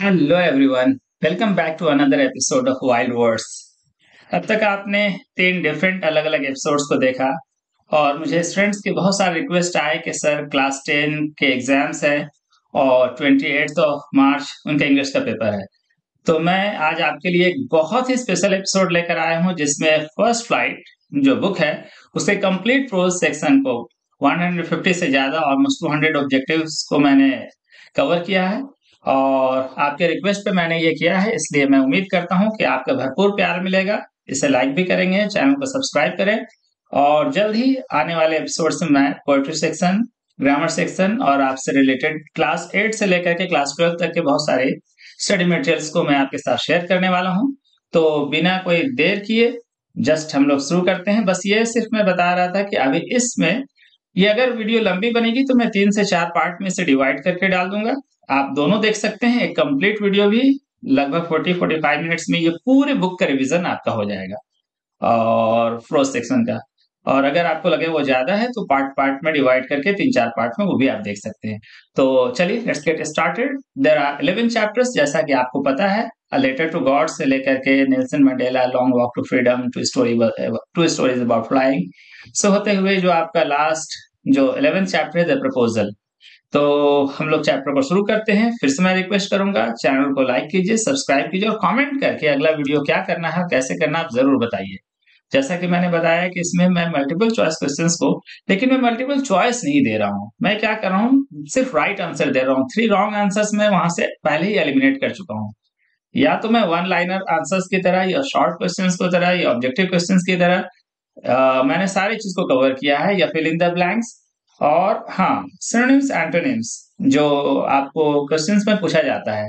Hello everyone welcome back to another episode of wild words अब तक आपने तीन डिफरेंट अलग अलग एपिसोड्स को देखा और मुझे स्टूडेंट्स की बहुत सारे रिक्वेस्ट आए कि सर क्लास टेन के एग्ज़ाम्स है और ट्वेंटी एट्थ ऑफ़ मार्च उनका इंग्लिश का पेपर है। तो मैं आज आपके लिए एक बहुत ही स्पेशल एपिसोड लेकर आया हूँ, जिसमें फ़र्स्ट फ़्लाइट जो बुक है, उसके कंप्लीट प्रोज सेक्शन को 150 से ज़्यादा ऑलमोस्ट 200 ऑब्जेक्टिव्स को मैंने कवर किया है। और आपके रिक्वेस्ट पे मैंने ये किया है, इसलिए मैं उम्मीद करता हूँ कि आपका भरपूर प्यार मिलेगा। इसे लाइक भी करेंगे चैनल को सब्सक्राइब करें। और जल्द ही आने वाले एपिसोड में मैं पोएट्री सेक्शन ग्रामर सेक्शन और आपसे रिलेटेड क्लास एट से लेकर के क्लास ट्वेल्व तक के बहुत सारे स्टडी मटेरियल्स को मैं आपके साथ शेयर करने वाला हूँ। तो बिना कोई देर किए जस्ट हम लोग शुरू करते हैं। बस ये सिर्फ़ मैं बता रहा था कि अभी इसमें ये अगर वीडियो लंबी बनेगी तो मैं तीन से चार पार्ट में से डिवाइड करके डाल दूँगा। आप दोनों देख सकते हैं, एक कंप्लीट वीडियो भी, लगभग 40 45 मिनट्स में ये पूरे बुक का रिवीजन आपका हो जाएगा, और फ्रोज सेक्शन का। और अगर आपको लगे वो ज़्यादा है तो पार्ट पार्ट में डिवाइड करके तीन, चार पार्ट में वो भी आप देख सकते हैं। तो चलिए let's get started there are eleven chapters जैसा कि आपको पता है अ लेटर टू गॉड से लेकर के Nelson Mandela long walk to freedom two story two stories about flying सो होते हुए जो आपका लास्ट जो इलेवेंथ चैप्टर है द प्रपोजल तो हम लोग चैप्टर को शुरू करते हैं। फिर से मैं रिक्वेस्ट करूँगा, चैनल को लाइक कीजिए, सब्सक्राइब कीजिए और कमेंट करके अगला वीडियो क्या करना है कैसे करना आप ज़रूर बताइए। जैसा कि मैंने बताया कि इसमें मैं मल्टीपल चॉइस क्वेश्चंस को, लेकिन मैं मल्टीपल चॉइस नहीं दे रहा हूँ। मैं क्या कर रहा हूँ? सिर्फ़ राइट आंसर दे रहा हूँ। थ्री रॉन्ग आंसर्स मैं वहाँ से पहले ही एलिमिनेट कर चुका हूँ। या तो मैं वन लाइनर आंसर्स की तरह या शॉर्ट क्वेश्चन की तरह या ऑब्जेक्टिव क्वेश्चन की तरह मैंने सारी चीज़ को कवर किया है या फिल इन द ब्लैंक्स और हाँ सिनोनिम्स एंटोनिम्स जो आपको क्वेश्चंस में पूछा जाता है।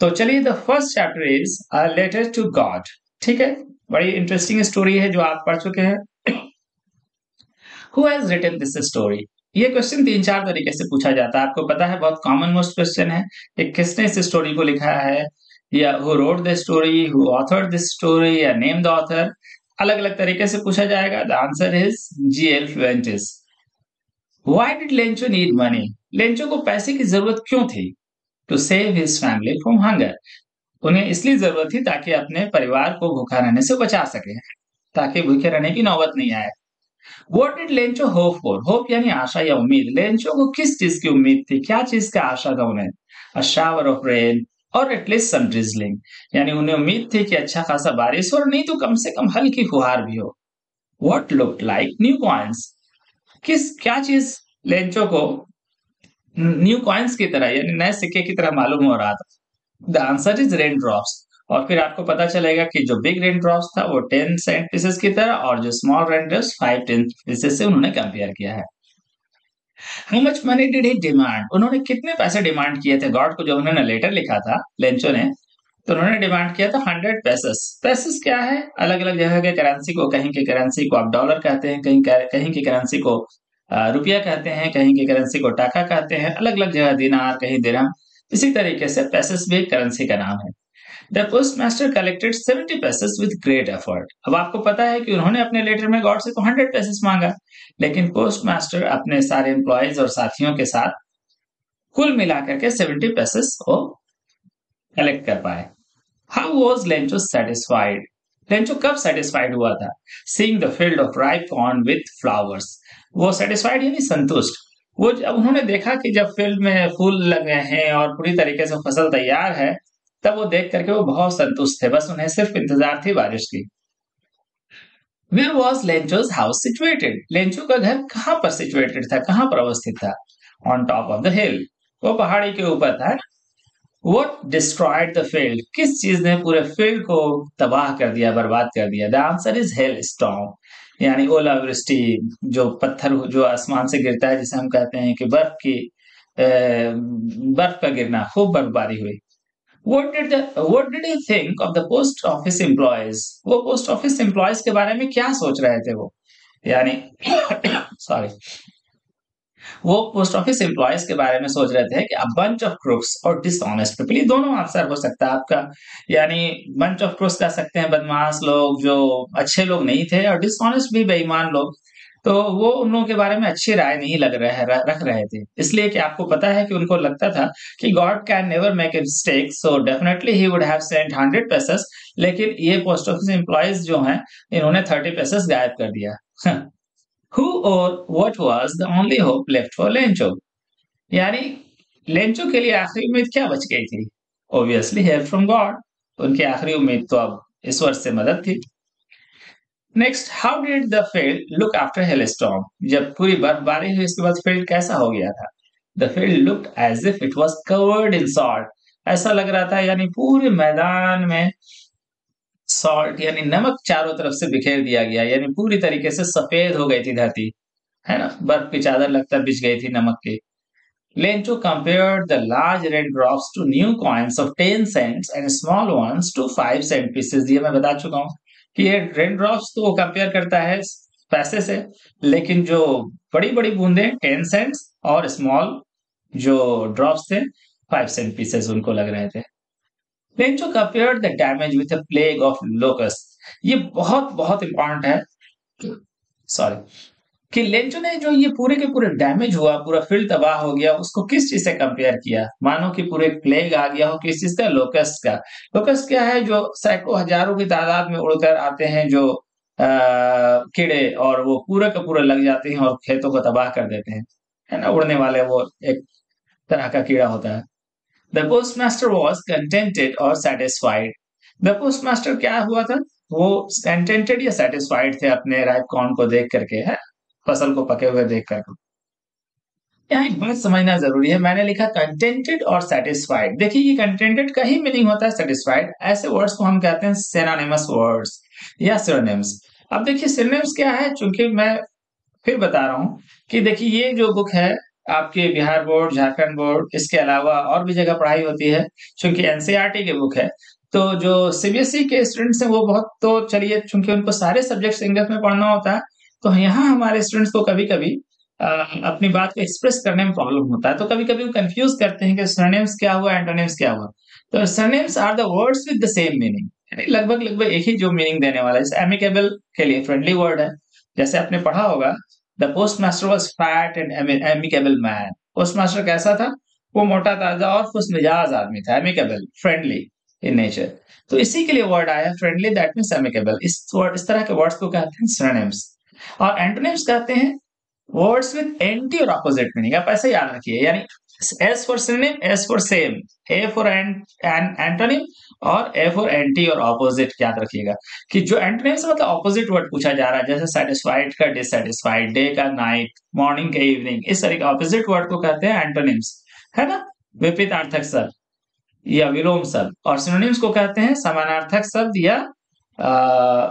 तो चलिए the first chapter is a letter to God ठीक है? बड़ी इंटरेस्टिंग स्टोरी है जो आप पढ़ चुके हैं। Who has written this story ये क्वेश्चन तीन चार तरीके से पूछा जाता है। आपको पता है, बहुत कॉमन मोस्ट क्वेश्चन है कि किसने इस स्टोरी को लिखा है, या who wrote the story who author this story या नेम द ऑथर अलग अलग तरीके से पूछा जाएगा। The answer is G L Fuentes why did Lencho need money Lencho को पैसे की ज़रूरत क्यों थी? To save his family from hunger उन्हें इसलिए ज़रूरत थी ताकि अपने परिवार को भूखा रहने से बचा सके, ताकि भूखे रहने की नौबत नहीं आए। What did Lencho hope for hope यानी आशा या उम्मीद। लेंचो को किस चीज़ की उम्मीद थी? क्या चीज़ का आशा था उन्हें? A shower of rain or at least some drizzling यानी उन्हें उम्मीद थी कि अच्छा खासा बारिश और नहीं तो कम से कम हल्की फुहार भी हो। What look like new coins किस, क्या चीज़ लेंचो को न्यू कॉइन्स की तरह, यानी नए सिक्के की तरह मालूम हो रहा था? The answer is rain drops और फिर आपको पता चलेगा कि जो बिग रेन ड्रॉप्स था, वो टेन सेंट पीसेस की तरह और जो small rain drops five ten pieces से उन्होंने कंपेयर किया है। How much money did he demand उन्होंने कितने पैसे डिमांड किए थे? गॉड को जो उन्होंने लेटर लिखा था, लेंचो ने तो उन्होंने डिमांड किया था हंड्रेड पैसेस। पैसेस क्या है? अलग अलग जगह के करेंसी को, कहीं की करेंसी को आप डॉलर कहते हैं, कहीं कहीं की करेंसी को रुपया कहते हैं, कहीं की करेंसी को टाका कहते हैं अलग अलग जगह दिनार, कहीं दिरहम। इसी तरीके से पैसेस भी करेंसी का नाम है। The post master collected seventy pesos with great effort अब आपको पता है कि उन्होंने अपने लेटर में गॉड से तो हंड्रेड पैसेस मांगा, लेकिन पोस्ट मास्टर अपने सारे एम्प्लॉयज़ और साथियों के साथ कुल मिलाकर के सेवेंटी पैसेस को कलेक्ट कर पाए। How was Lencho satisfied Lencho कब सेटिस्फाइड हुआ था? Seeing the field of ripe corn with flowers वो सेटिस्फाइड यानी संतुष्ट? वो जब उन्होंने देखा कि जब फ़ील्ड में फूल लगे हैं और पूरी तरीके से फ़सल तैयार है, तब वो देख करके वो बहुत संतुष्ट थे। बस उन्हें सिर्फ़ इंतज़ार थी बारिश की। Where was Lencho's house situated Lencho का घर कहाँ पर सिचुएटेड था? कहाँ पर अवस्थित था? On top of the hill वो पहाड़ी के ऊपर था। वट डिस्ट्रॉयड द फ़ील्ड किस चीज़ ने पूरे फ़ील्ड को तबाह कर दिया, बर्बाद कर दिया? The answer is hello storm यानी ओलावृष्टि, जो पत्थर, जो आसमान से गिरता है, जिसे हम कहते हैं कि बर्फ़ की बर्फ़ का गिरना, खूब बर्फबारी हुई। What did the, what did you think of the post office employees? वो पोस्ट ऑफ़िस एम्प्लॉयज़ के बारे में क्या सोच रहे थे वो? यानी सॉरी वो पोस्ट ऑफ़िस एम्प्लॉयज़ के बारे में सोच रहे थे कि अब बंच ऑफ़ क्रुक्स और डिसऑनेस्ट पीपल ये दोनों आंसर हो सकता है आपका। यानी बंच ऑफ़ क्रुक्स कह सकते हैं, बदमाश लोग जो अच्छे लोग नहीं थे और डिसऑनेस्ट भी बेईमान लोग। तो वो उन लोगों के बारे में अच्छी राय नहीं लग रहे रख रहे थे। इसलिए कि आपको पता है कि उनको लगता था कि God can never make a mistake so definitely he would have sent hundred pesos लेकिन ये पोस्ट ऑफ़िस एम्प्लॉयज़ जो हैं, इन्होंने थर्टी पैसेस गायब कर दिया। हु और what was the only hope left for Lencho यानी लेंचो के लिए आखिरी उम्मीद क्या बच गई थी? ऑब्वियसली हेल्प फ्रॉम गॉड उनकी आखिरी उम्मीद तो अब ईश्वर से मदद थी। Next how did the field look after hailstorm जब पूरी बर्फबारी हुई, इसके बाद फ़ील्ड कैसा हो गया था? The field look as if it was covered in salt ऐसा लग रहा था यानी पूरे मैदान में सॉल्ट यानी नमक चारों तरफ़ से बिखेर दिया गया, यानी पूरी तरीके से सफ़ेद हो गई थी धरती, है ना? बर्फ़ की चादर लगता बिछ गई थी नमक की। Lento compared the large raindrops to new coins of 10 cents and small ones to 5 cent pieces ये मैं बता चुका हूँ कि ये रेन ड्रॉप्स तो कंपेयर करता है पैसे से, लेकिन जो बड़ी बड़ी बूंदे, टेन सेंट्स और स्मॉल जो ड्रॉप्स थे, फाइव सेंट पीसेस उनको लग रहे थे। Lencho compare the damage with a plague of locusts ये बहुत बहुत इंपॉर्टेंट है। सॉरी कि लेंचो ने जो ये पूरे के पूरे डैमेज हुआ, पूरा फ़ील्ड तबाह हो गया, उसको किस चीज़ से कंपेयर किया? मानो कि पूरे प्लेग आ गया हो, किस चीज़ का? लोकस्ट का। लोकस्ट क्या है? जो सैकड़ों हज़ारों की तादाद में उड़कर आते हैं, जो कीड़े और वो पूरे का पूरे लग जाते हैं और खेतों को तबाह कर देते हैं। है ना? उड़ने वाले वो एक तरह का कीड़ा होता है। The post master was contented और सेटिस्फाइड द पोस्ट मास्टर क्या हुआ था? वो कंटेंटेड या सेटिस्फाइड थे अपने राइट कॉर्न को देख करके, है? फ़सल को पके हुए देख कर यहाँ एक बात समझना ज़रूरी है। मैंने लिखा कंटेंटेड और सेटिस्फाइड देखिए, ये कंटेंटेड का ही मीनिंग होता है सेटिस्फाइड ऐसे वर्ड्स को हम कहते हैं सेनानिमस वर्ड्स या सिरोनिम्स अब देखिए सिरोनिम्स क्या है? चूँकि मैं फिर बता रहा हूँ कि देखिए, ये जो बुक है आपके बिहार बोर्ड, झारखंड बोर्ड, इसके अलावा और भी जगह पढ़ाई होती है, चूँकि एनसीआरटी की बुक है। तो जो सीबीएसई के स्टूडेंट्स हैं, वो बहुत तो चलिए, चूँकि उनको सारे सब्जेक्ट इंग्लिश में पढ़ना होता है तो यहाँ हमारे स्टूडेंट्स को कभी कभी अपनी बात को एक्सप्रेस करने में प्रॉब्लम होता है। तो कभी कभी वो कंफ्यूज करते हैं कि सरनेम्स क्या हुआ एंटोनिम्स क्या हुआ। तो synonyms are the words with the same meaning यानी लगभग लगभग एक ही जो मीनिंग देने वाला है। एमिकेबल के लिए फ्रेंडली वर्ड है। जैसे आपने पढ़ा होगा the post master was fat and amicable man post master कैसा था? वो मोटा ताज़ा और खुश मिजाज आदमी था एमिकेबल फ्रेंडली इन नेचर तो इसी के लिए वर्ड आया फ्रेंडली दैट मीन एमिकेबल इस वर्ड इस तरह के वर्ड्स को कहते हैं सरनेम्स और एंटोनिम्स कहते हैं वर्ड्स विद एंटी और अपोजिट मीनिंग आप ऐसे याद रखिए, यानी S for synonym S for same A for antonym और ए फॉर एंटी और ऑपोजिट याद रखिएगा कि जो एंटोनिम से मतलब ऑपोजिट वर्ड पूछा जा रहा है जैसे सेटिस्फाइड का डिससेटिस्फाइड डे का नाइट मॉर्निंग का इवनिंग इस तरह के ऑपोजिट वर्ड को कहते हैं एंटोनिम्स है ना? विपरीत अर्थक शब्द या विलोम शब्द और सिनोनिम्स को कहते हैं समानार्थक शब्द या आ,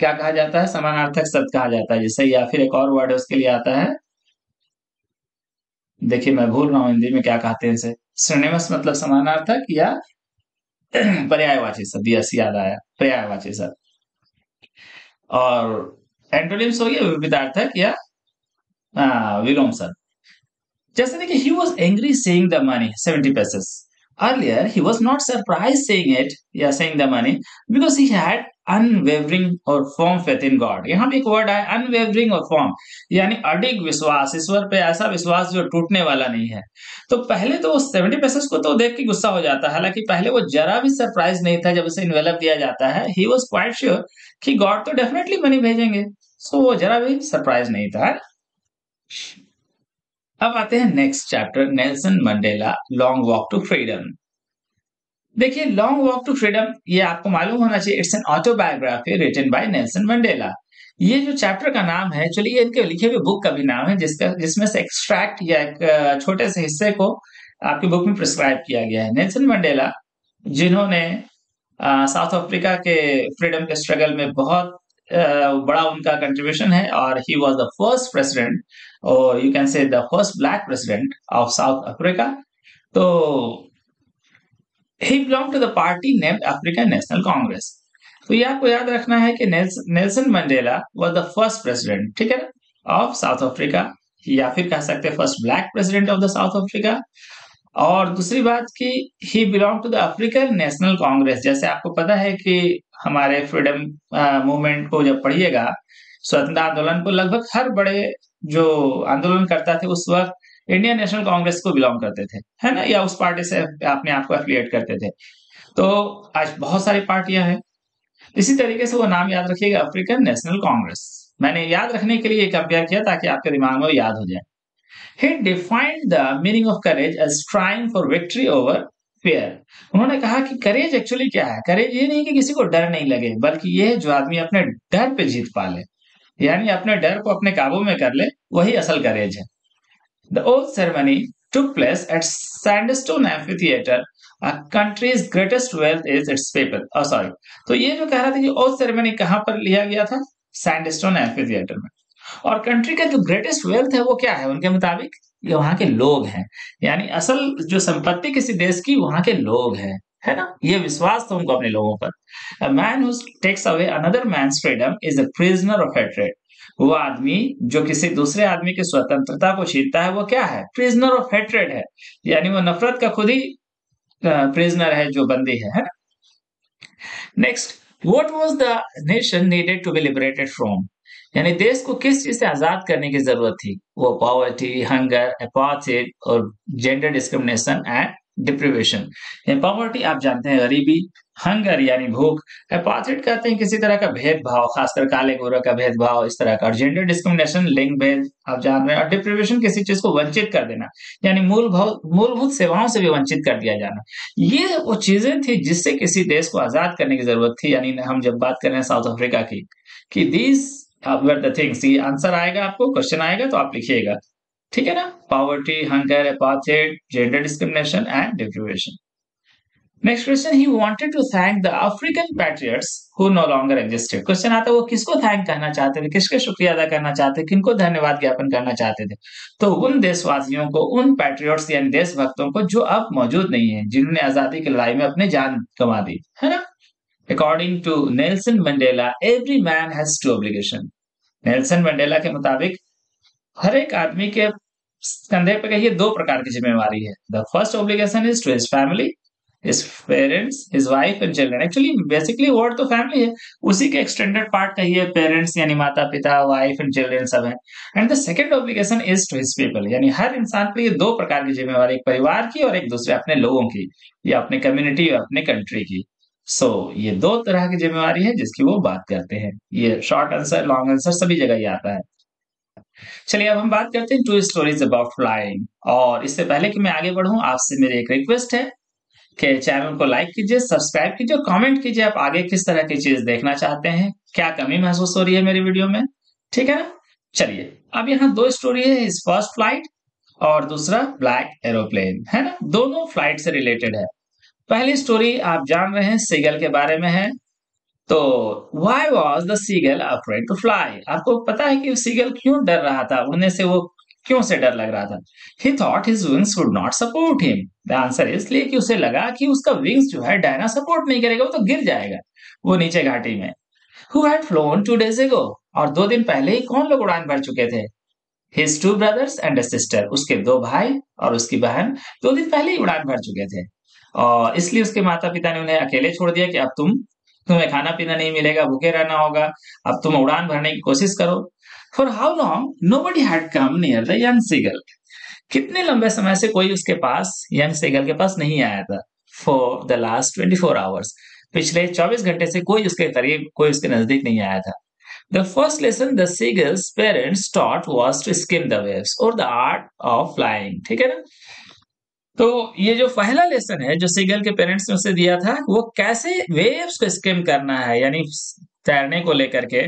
क्या कहा जाता है? समानार्थक शब्द कहा जाता है जैसे या फिर एक और वर्ड उसके लिए आता है देखिए मैं भूल रहा हूँ हिंदी में क्या कहते हैं इसे श्रेणिमस मतलब समानार्थक या पर्यायवाची शब्द यस याद आया पर्यायवाची शब्द और एंटोनिम्स हो गया विविधार्थक या विलोम शब्द जैसे देखिए he was angry seeing the money seventy pesos Earlier, he was not surprised saying it, yeah, saying the money, because he had unwavering और फॉर्म फेथ इन गॉड यहाँ भी एक वर्ड है अनवेवरिंग और फॉर्म यानी अडिग विश्वास, ईश्वर पे ऐसा विश्वास जो टूटने वाला नहीं है। तो पहले तो सेवेंटी पैसेज को तो देख के गुस्सा हो जाता है। हालाँकि पहले वो जरा भी सरप्राइज़ नहीं था जब उसे इन्वेलप दिया जाता है। ही वॉज़ क्वाइट श्योर कि गॉड तो डेफिनेटली मनी भेजेंगे। सो वो जरा भी सरप्राइज़ नहीं था। अब आते हैं next chapter Nelson Mandela long walk to freedom देखिए लॉन्ग वॉक टू फ्रीडम ये आपको मालूम होना चाहिए it's an autobiography written by Nelson Mandela ये जो चैप्टर का नाम है, चलिए, इनके लिखे हुए बुक का भी नाम है, जिसका, जिसमें से एक्सट्रैक्ट या एक छोटे से हिस्से को आपकी बुक में प्रिस्क्राइब किया गया है। नेल्सन मंडेला जिन्होंने साउथ अफ्रीका के फ्रीडम के स्ट्रगल में बहुत बड़ा उनका कंट्रीब्यूशन है, और he was the first president और you can say the first black president of South Africa तो he belong to the party named African National Congress तो ये आपको याद रखना है कि Nelson Mandela was the first president ठीक है ऑफ़ साउथ अफ्रीका या फिर कह सकते हैं first black president of the South Africa और दूसरी बात कि he belong to the African National Congress जैसे आपको पता है कि हमारे फ्रीडम मूवमेंट को जब पढ़िएगा, स्वतंत्रता आंदोलन को लगभग हर बड़े जो आंदोलन करता थे उस वक्त इंडियन नेशनल कांग्रेस को बिलोंग करते थे, है ना? या उस पार्टी से अपने आप को एफिलिएट करते थे। तो आज बहुत सारी पार्टियाँ हैं। इसी तरीके से वो नाम याद रखिएगा अफ्रीकन नेशनल कांग्रेस मैंने याद रखने के लिए कंपेयर किया ताकि आपके दिमाग में याद हो जाए। He defined the meaning of courage as trying for victory over fear उन्होंने कहा कि करेज एक्चुअली क्या है? करेज ये नहीं कि किसी को डर नहीं लगे, बल्कि ये है जो आदमी अपने डर पे जीत पा ले। यानी अपने डर को अपने काबू में कर ले, वही असल करेज है। The oath ceremony took place at sandstone amphitheatre country's greatest wealth is its people sorry तो ये जो कह रहा था कि ओथ सेरेमनी कहाँ पर लिया गया था? सैंडस्टोन एम्फीथिएटर में। और कंट्री का जो ग्रेटेस्ट वेल्थ है वो क्या है? उनके मुताबिक ये वहाँ के लोग हैं। यानी असल जो संपत्ति किसी देश की, वहाँ के लोग हैं। है ना? ये विश्वास था उनको अपने लोगों पर। Man who takes away another man freedom is a prisoner of hatred वो आदमी जो किसी दूसरे आदमी की स्वतंत्रता को छीनता है वो क्या है? प्रिजनर ऑफ़ हेट्रेड है। यानी वो नफरत का खुद ही प्रिजनर है जो बंदी है, next what was the nation needed to be liberated from यानी देश को किस चीज़ से आज़ाद करने की ज़रूरत थी? वो पॉवर्टी हंगर अपाथिड और gender discrimination and deprivation poverty आप जानते हैं, गरीबी हंगर यानी भूख अपाथिड कहते हैं किसी तरह का भेदभाव, खासकर काले गोरा का भेदभाव, इस तरह का। और जेंडर डिस्क्रिमिनेशन लिंग भेद, आप जान रहे हैं। और डिप्रिवेशन किसी चीज़ को वंचित कर देना, यानी मूल मूलभूत सेवाओं से भी वंचित कर दिया जाना। ये वो चीज़ें थी जिससे किसी देश को आज़ाद करने की ज़रूरत थी, यानी हम जब बात कर रहे हैं साउथ अफ्रीका की, कि दीज वर द थिंग्स ये आंसर आएगा आपको क्वेश्चन आएगा तो आप लिखिएगा। ठीक है ना? Poverty hunger apartheid gender discrimination and deprivation next question he wanted to thank the African patriots who no longer existed question आता है, वो किसको थैंक करना चाहते थे? किसके शुक्रिया अदा करना चाहते थे? किनको धन्यवाद ज्ञापन करना चाहते थे? तो उन देशवासियों को, उन पैट्रियट्स यानी देशभक्तों को जो अब मौजूद नहीं है, जिन्होंने आज़ादी की लड़ाई में अपने जान गंवा दी, है ना? According to Nelson Mandela every man has two obligation Nelson Mandela के मुताबिक हर एक आदमी के कंधे पे कहिए दो प्रकार की जिम्मेवारी है। The first obligation is to his family his parents his wife and children. Actually basically word तो फैमिली है। उसी के एक्सटेंडेड पार्ट कहिए पेरेंट्स यानी माता पिता वाइफ एंड चिल्ड्रन सब है। And the second obligation is to his people यानी हर इंसान पर ये दो प्रकार की जिम्मेवारी एक परिवार की और एक दूसरे अपने लोगों की या अपने कम्युनिटी या अपने कंट्री की। सो so, ये दो तरह की जिम्मेवारी है जिसकी वो बात करते हैं। ये शॉर्ट आंसर लॉन्ग आंसर सभी जगह ही आता है। चलिए, अब हम बात करते हैं टू स्टोरीज अबाउट फ्लाइंग और इससे पहले कि मैं आगे बढ़ूं, आपसे मेरी एक रिक्वेस्ट है कि चैनल को लाइक कीजिए सब्सक्राइब कीजिए और कमेंट कीजिए, आप आगे किस तरह की चीज़ देखना चाहते हैं, क्या कमी महसूस हो रही है मेरी वीडियो में? ठीक है ना? चलिए, अब यहाँ दो स्टोरी है इस फ़र्स्ट फ़्लाइट और दूसरा ब्लैक एरोप्लेन है ना? दोनों फ़्लाइट से रिलेटेड है। पहली स्टोरी आप जान रहे हैं सीगल के बारे में है। तो why was the seagull afraid to fly आपको पता है कि सीगल क्यों डर रहा था? उड़ने से वो क्यों से डर लग रहा था? He thought his wings would not support him the answer इसलिए कि उसे लगा कि उसका विंग्स जो है डायना सपोर्ट नहीं करेगा, वो तो गिर जाएगा। वो नीचे घाटी में। Who had flown two days ago और दो दिन पहले ही कौन लोग उड़ान भर चुके थे? His two brothers and a sister उसके दो भाई और उसकी बहन, दो दिन पहले ही उड़ान भर चुके थे। और इसलिए उसके माता पिता ने उन्हें अकेले छोड़ दिया कि अब तुम तुम्हें खाना पीना नहीं मिलेगा, भूखे रहना होगा। अब तुम उड़ान भरने की कोशिश करो। For how long nobody had come near the young seagull कितने लंबे समय से कोई उसके पास यंग सीगल के पास नहीं आया था? For the last twenty four hours पिछले 24 घंटे से कोई उसके करीब, कोई उसके नज़दीक नहीं आया था। The first lesson the seagull's parents taught was to skim the waves और द आर्ट ऑफ़ फ्लाइंग ठीक है ना? तो ये जो पहला लेसन है, जो सीगल के पेरेंट्स ने उसे दिया था, वो कैसे वेव्स को स्किम करना है? यानी तैरने को लेकर के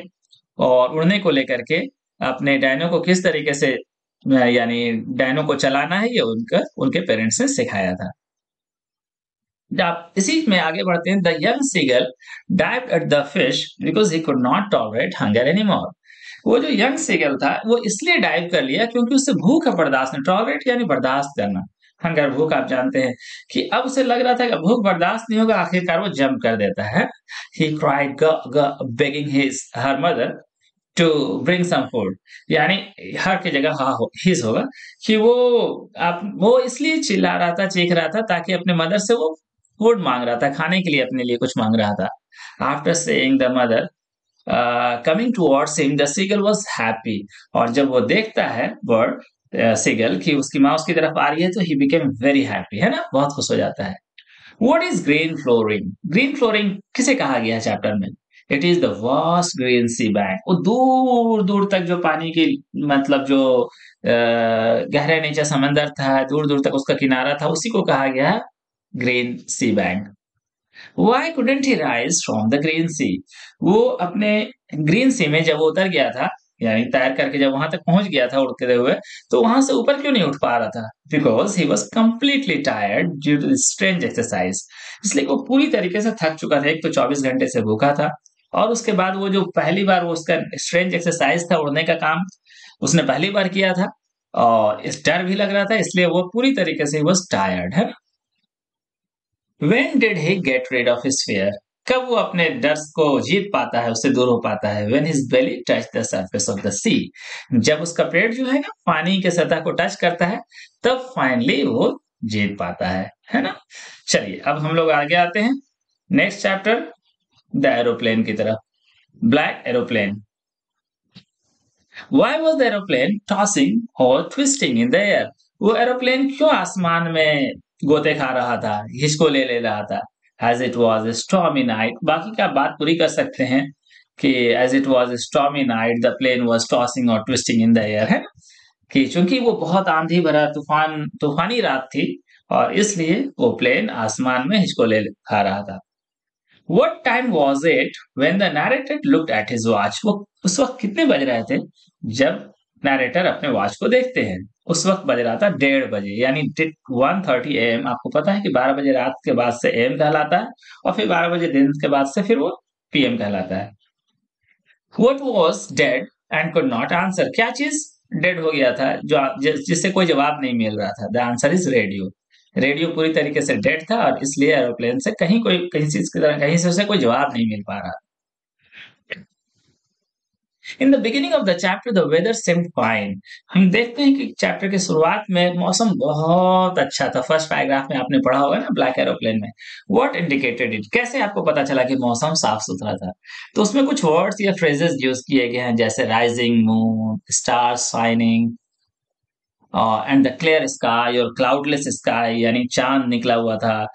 और उड़ने को लेकर के अपने डायनो को किस तरीके से, यानी डायनो को चलाना है, ये उनका, उनके पेरेंट्स ने सिखाया था। आप इसी में आगे बढ़ते हैं the young seagull dive at the fish because he could not tolerate hunger any more वो जो यंग सीगल था, वो इसलिए डाइव कर लिया क्योंकि उससे भूख है बर्दाश्त नहीं टॉलरेट यानी बर्दाश्त करना। हंगर भूख आप जानते हैं कि अब उसे लग रहा था कि भूख बर्दाश्त नहीं होगा, आखिरकार वो जंप कर देता है। He cried begging his her mother to bring some food यानी हर की जगह हा, हो हिज होगा कि वो आप, वो इसलिए चिल्ला रहा था, चीख रहा था ताकि अपने मदर से वो फ़ूड मांग रहा था, खाने के लिए अपने लिए कुछ मांग रहा था। After seeing the mother coming towards him the seagull was happy और जब वो देखता है बर्ड सीगल कि उसकी माँ उसकी तरफ़ आ रही है तो ही बिकेम वेरी हैप्पी है ना? बहुत खुश हो जाता है। What is green flooring green flooring किसे कहा गया चैप्टर में? It is the green sea bank वो दूर दूर तक जो पानी की मतलब जो गहरे नीचे समंदर था, दूर दूर तक उसका किनारा था, उसी को कहा गया green sea bank why couldn't he rise from the green sea वो अपने ग्रीन सी में जब वो उतर गया था यानी तैर करके जब वहाँ तक पहुँच गया था उड़ते हुए तो वहाँ से ऊपर क्यों नहीं उठ पा रहा था? Because he was completely tired due to strange exercise इसलिए वो पूरी तरीके से थक चुका था, एक तो 24 घंटे से भूखा था, और उसके बाद वो जो पहली बार वो उसका स्ट्रेंज एक्सरसाइज था उड़ने का काम, उसने पहली बार किया था, और इस डर भी लग रहा था, इसलिए वो पूरी तरीके से वॉज़ टायर्ड है when did he get rid of his fear कब वो अपने डर को जीत पाता है, उससे दूर हो पाता है? When his belly touch the surface of the sea जब उसका पेट जो है ना, पानी के सतह को टच करता है, तब फाइनली वो जीत पाता है है ना? चलिए, अब हम लोग आगे आते हैं। नेक्स्ट चैप्टर द एरोप्लेन की तरफ़। Black aeroplane why was the aeroplane tossing और ट्विस्टिंग इन द एयर वो एरोप्लेन क्यों आसमान में गोते खा रहा था हिचको ले ले रहा था? As it was stormy night बाकी का बात पूरी कर सकते हैं कि as it was stormy night the plane was tossing और ट्विस्टिंग इन द एयर है? कि चूँकि वो बहुत आंधी भरा तूफ़ान, तूफानी रात थी, और इसलिए वो प्लेन आसमान में हिचको ले खा रहा था। What time was it when the narrator look at his watch वो उस वक्त कितने बज रहे थे जब नरेटर अपने वॉच को देखते हैं? उस वक्त बज रहा था डेढ़ बजे, यानी वन थर्टी ए एम आपको पता है कि बारह बजे रात के बाद से एम कहलाता है और फिर बारह बजे दिन के बाद से फिर वो पीएम कहलाता है। What was dead and could not answer क्या चीज़ डेड हो गया था जो जिससे कोई जवाब नहीं मिल रहा था? The answer is radio radio पूरी तरीके से डेड था और इसलिए एरोप्लेन से कहीं कोई, कहीं चीज़ की तरह, कहीं से उसे कोई जवाब नहीं मिल पा रहा। In the beginning of the chapter the weather seemed fine हम देखते हैं कि चैप्टर के शुरुआत में मौसम बहुत अच्छा था। फ़र्स्ट पैराग्राफ में आपने पढ़ा होगा ना ब्लैक एरोप्लेन में। व्हाट इंडिकेटेड इट कैसे आपको पता चला कि मौसम साफ़ सुथरा था? तो उसमें कुछ वर्ड्स या फ्रेजेस यूज़ किए गए हैं, जैसे rising moon star shining and the clear sky और क्लाउडलेस स्काई यानी चाँद निकला हुआ था।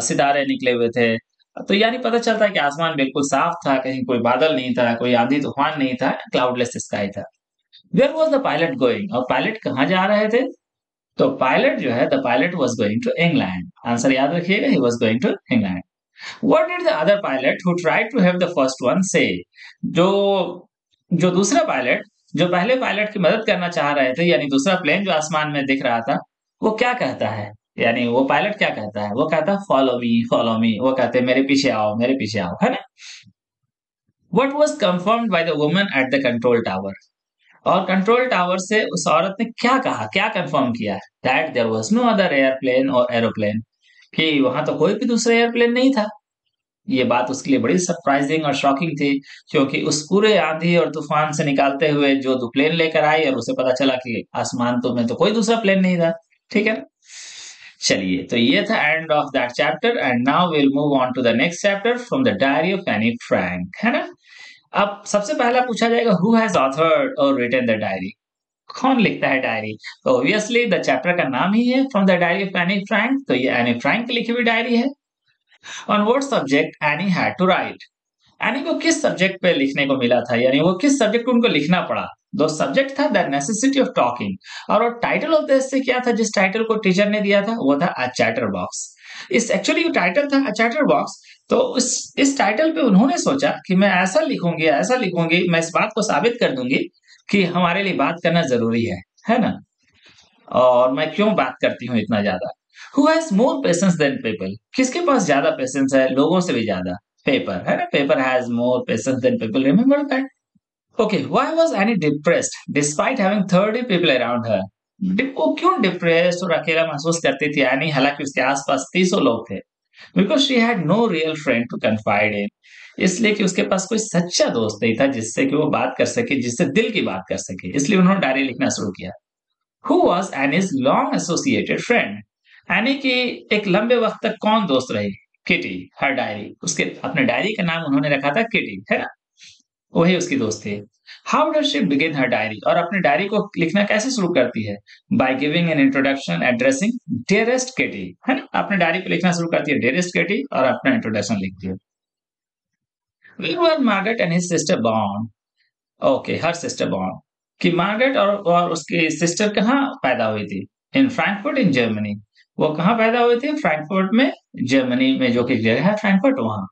सितारे निकले हुए थे। तो यानी पता चलता है कि आसमान बिल्कुल साफ़ था, कहीं कोई बादल नहीं था, कोई आंधी तूफ़ान नहीं था क्लाउडलेस स्काई था। Where was the pilot going और पायलट कहाँ जा रहे थे? तो पायलट जो है the pilot was going to England answer याद रखिएगा he was going to England what did the other pilot who try to have the first one से जो जो दूसरा पायलट जो पहले पायलट की मदद करना चाह रहे थे, यानी दूसरा प्लेन जो आसमान में दिख रहा था, वो क्या कहता है? यानी वो पायलट क्या कहता है? वो कहता है फॉलो मी फॉलो मी वो कहते हैं, मेरे पीछे आओ, मेरे पीछे आओ, है ना? What was confirm by the woman at the control tower और कंट्रोल टावर से उस औरत ने क्या कहा? क्या कंफर्म किया? That there was no other airplane और एरोप्लेन कि वहाँ तो कोई भी दूसरा एयरप्लेन नहीं था। ये बात उसके लिए बड़ी सरप्राइजिंग और शॉकिंग थी, क्योंकि उस पूरे आंधी और तूफ़ान से निकालते हुए जो दो प्लेन लेकर आई और उसे पता चला कि आसमान तो में तो कोई दूसरा प्लेन नहीं था। ठीक है चलिए तो ये था end of that chapter and now will move on to the next chapter from the diary of Anne Frank है ना? अब सबसे पहला पूछा जाएगा हु हैज़ ऑथर्ड और रिटन द डायरी कौन लिखता है डायरी तो ऑब्वियसली द चैप्टर का नाम ही है from the diary of Anne Frank तो ये एनी फ्रैंक की लिखी हुई डायरी है। On what subject Anne had to write Anne को किस सब्जेक्ट पे लिखने को मिला था? यानी वो किस सब्जेक्ट उनको लिखना पड़ा? दो सब्जेक्ट था द नेसेसिटी ऑफ़ टॉकिंग और वो टाइटल ऑफ़ दिस से क्या था? जिस टाइटल को टीचर ने दिया था, वो था a chatter box is actually जो टाइटल था अ चैटर बॉक्स तो उस, इस टाइटल पे उन्होंने सोचा कि मैं ऐसा लिखूँगी ऐसा लिखूँगी, मैं इस बात को साबित कर दूँगी कि हमारे लिए बात करना ज़रूरी है है ना? और मैं क्यों बात करती हूँ इतना ज़्यादा? Who has more patience than people किसके पास ज़्यादा पेशेंस है? लोगों से भी ज़्यादा। है ना? Paper has more patience than people remember that okay why was Anne depressed despite having 30 people around her वो क्यों डिप्रेस्ड और अकेला महसूस करती थी यानी हालाँकि उसके आसपास तीसों लोग थे। Because she had no real friend to confide in इसलिए कि उसके पास कोई सच्चा दोस्त नहीं था जिससे कि वो बात कर सके, जिससे दिल की बात कर सके। इसलिए उन्होंने डायरी लिखना शुरू किया। Who was Anne is long associated friend Anne की एक लंबे वक्त तक कौन दोस्त रही? किटी हर डायरी उसके अपने डायरी का नाम उन्होंने रखा था किटी है ना? वही उसकी दोस्त थी। How does she begin her diary और अपने डायरी को लिखना कैसे शुरू करती है? By giving an introduction addressing dearest Kitty है ना? अपने डायरी को लिखना शुरू करती है डेरेस्ट केटी और अपना इंट्रोडक्शन लिखती है। Where were Margaret and his sister born? Okay, her sister born. कि मार्गरेट और, और उसकी सिस्टर कहाँ पैदा हुई थी? इन फ्रैंकफर्ट इन जर्मनी वो कहाँ पैदा हुई थी? फ्रैंकफर्ट में जर्मनी में जो कि जगह है, फ्रैंकफर्ट, वहाँ।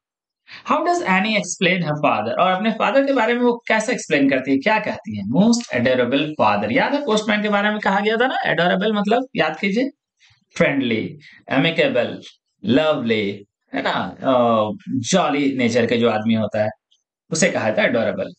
How does Anne explain her father और अपने फादर के बारे में वो कैसे एक्सप्लेन करती है? क्या कहती है? मोस्ट एडोरेबल फादर याद है पोस्टमैन के बारे में कहा गया था ना? एडोरेबल मतलब याद कीजिए। फ्रेंडली एमिकेबल लवली है ना? जॉली नेचर के जो आदमी होता है, उसे कहा था adorable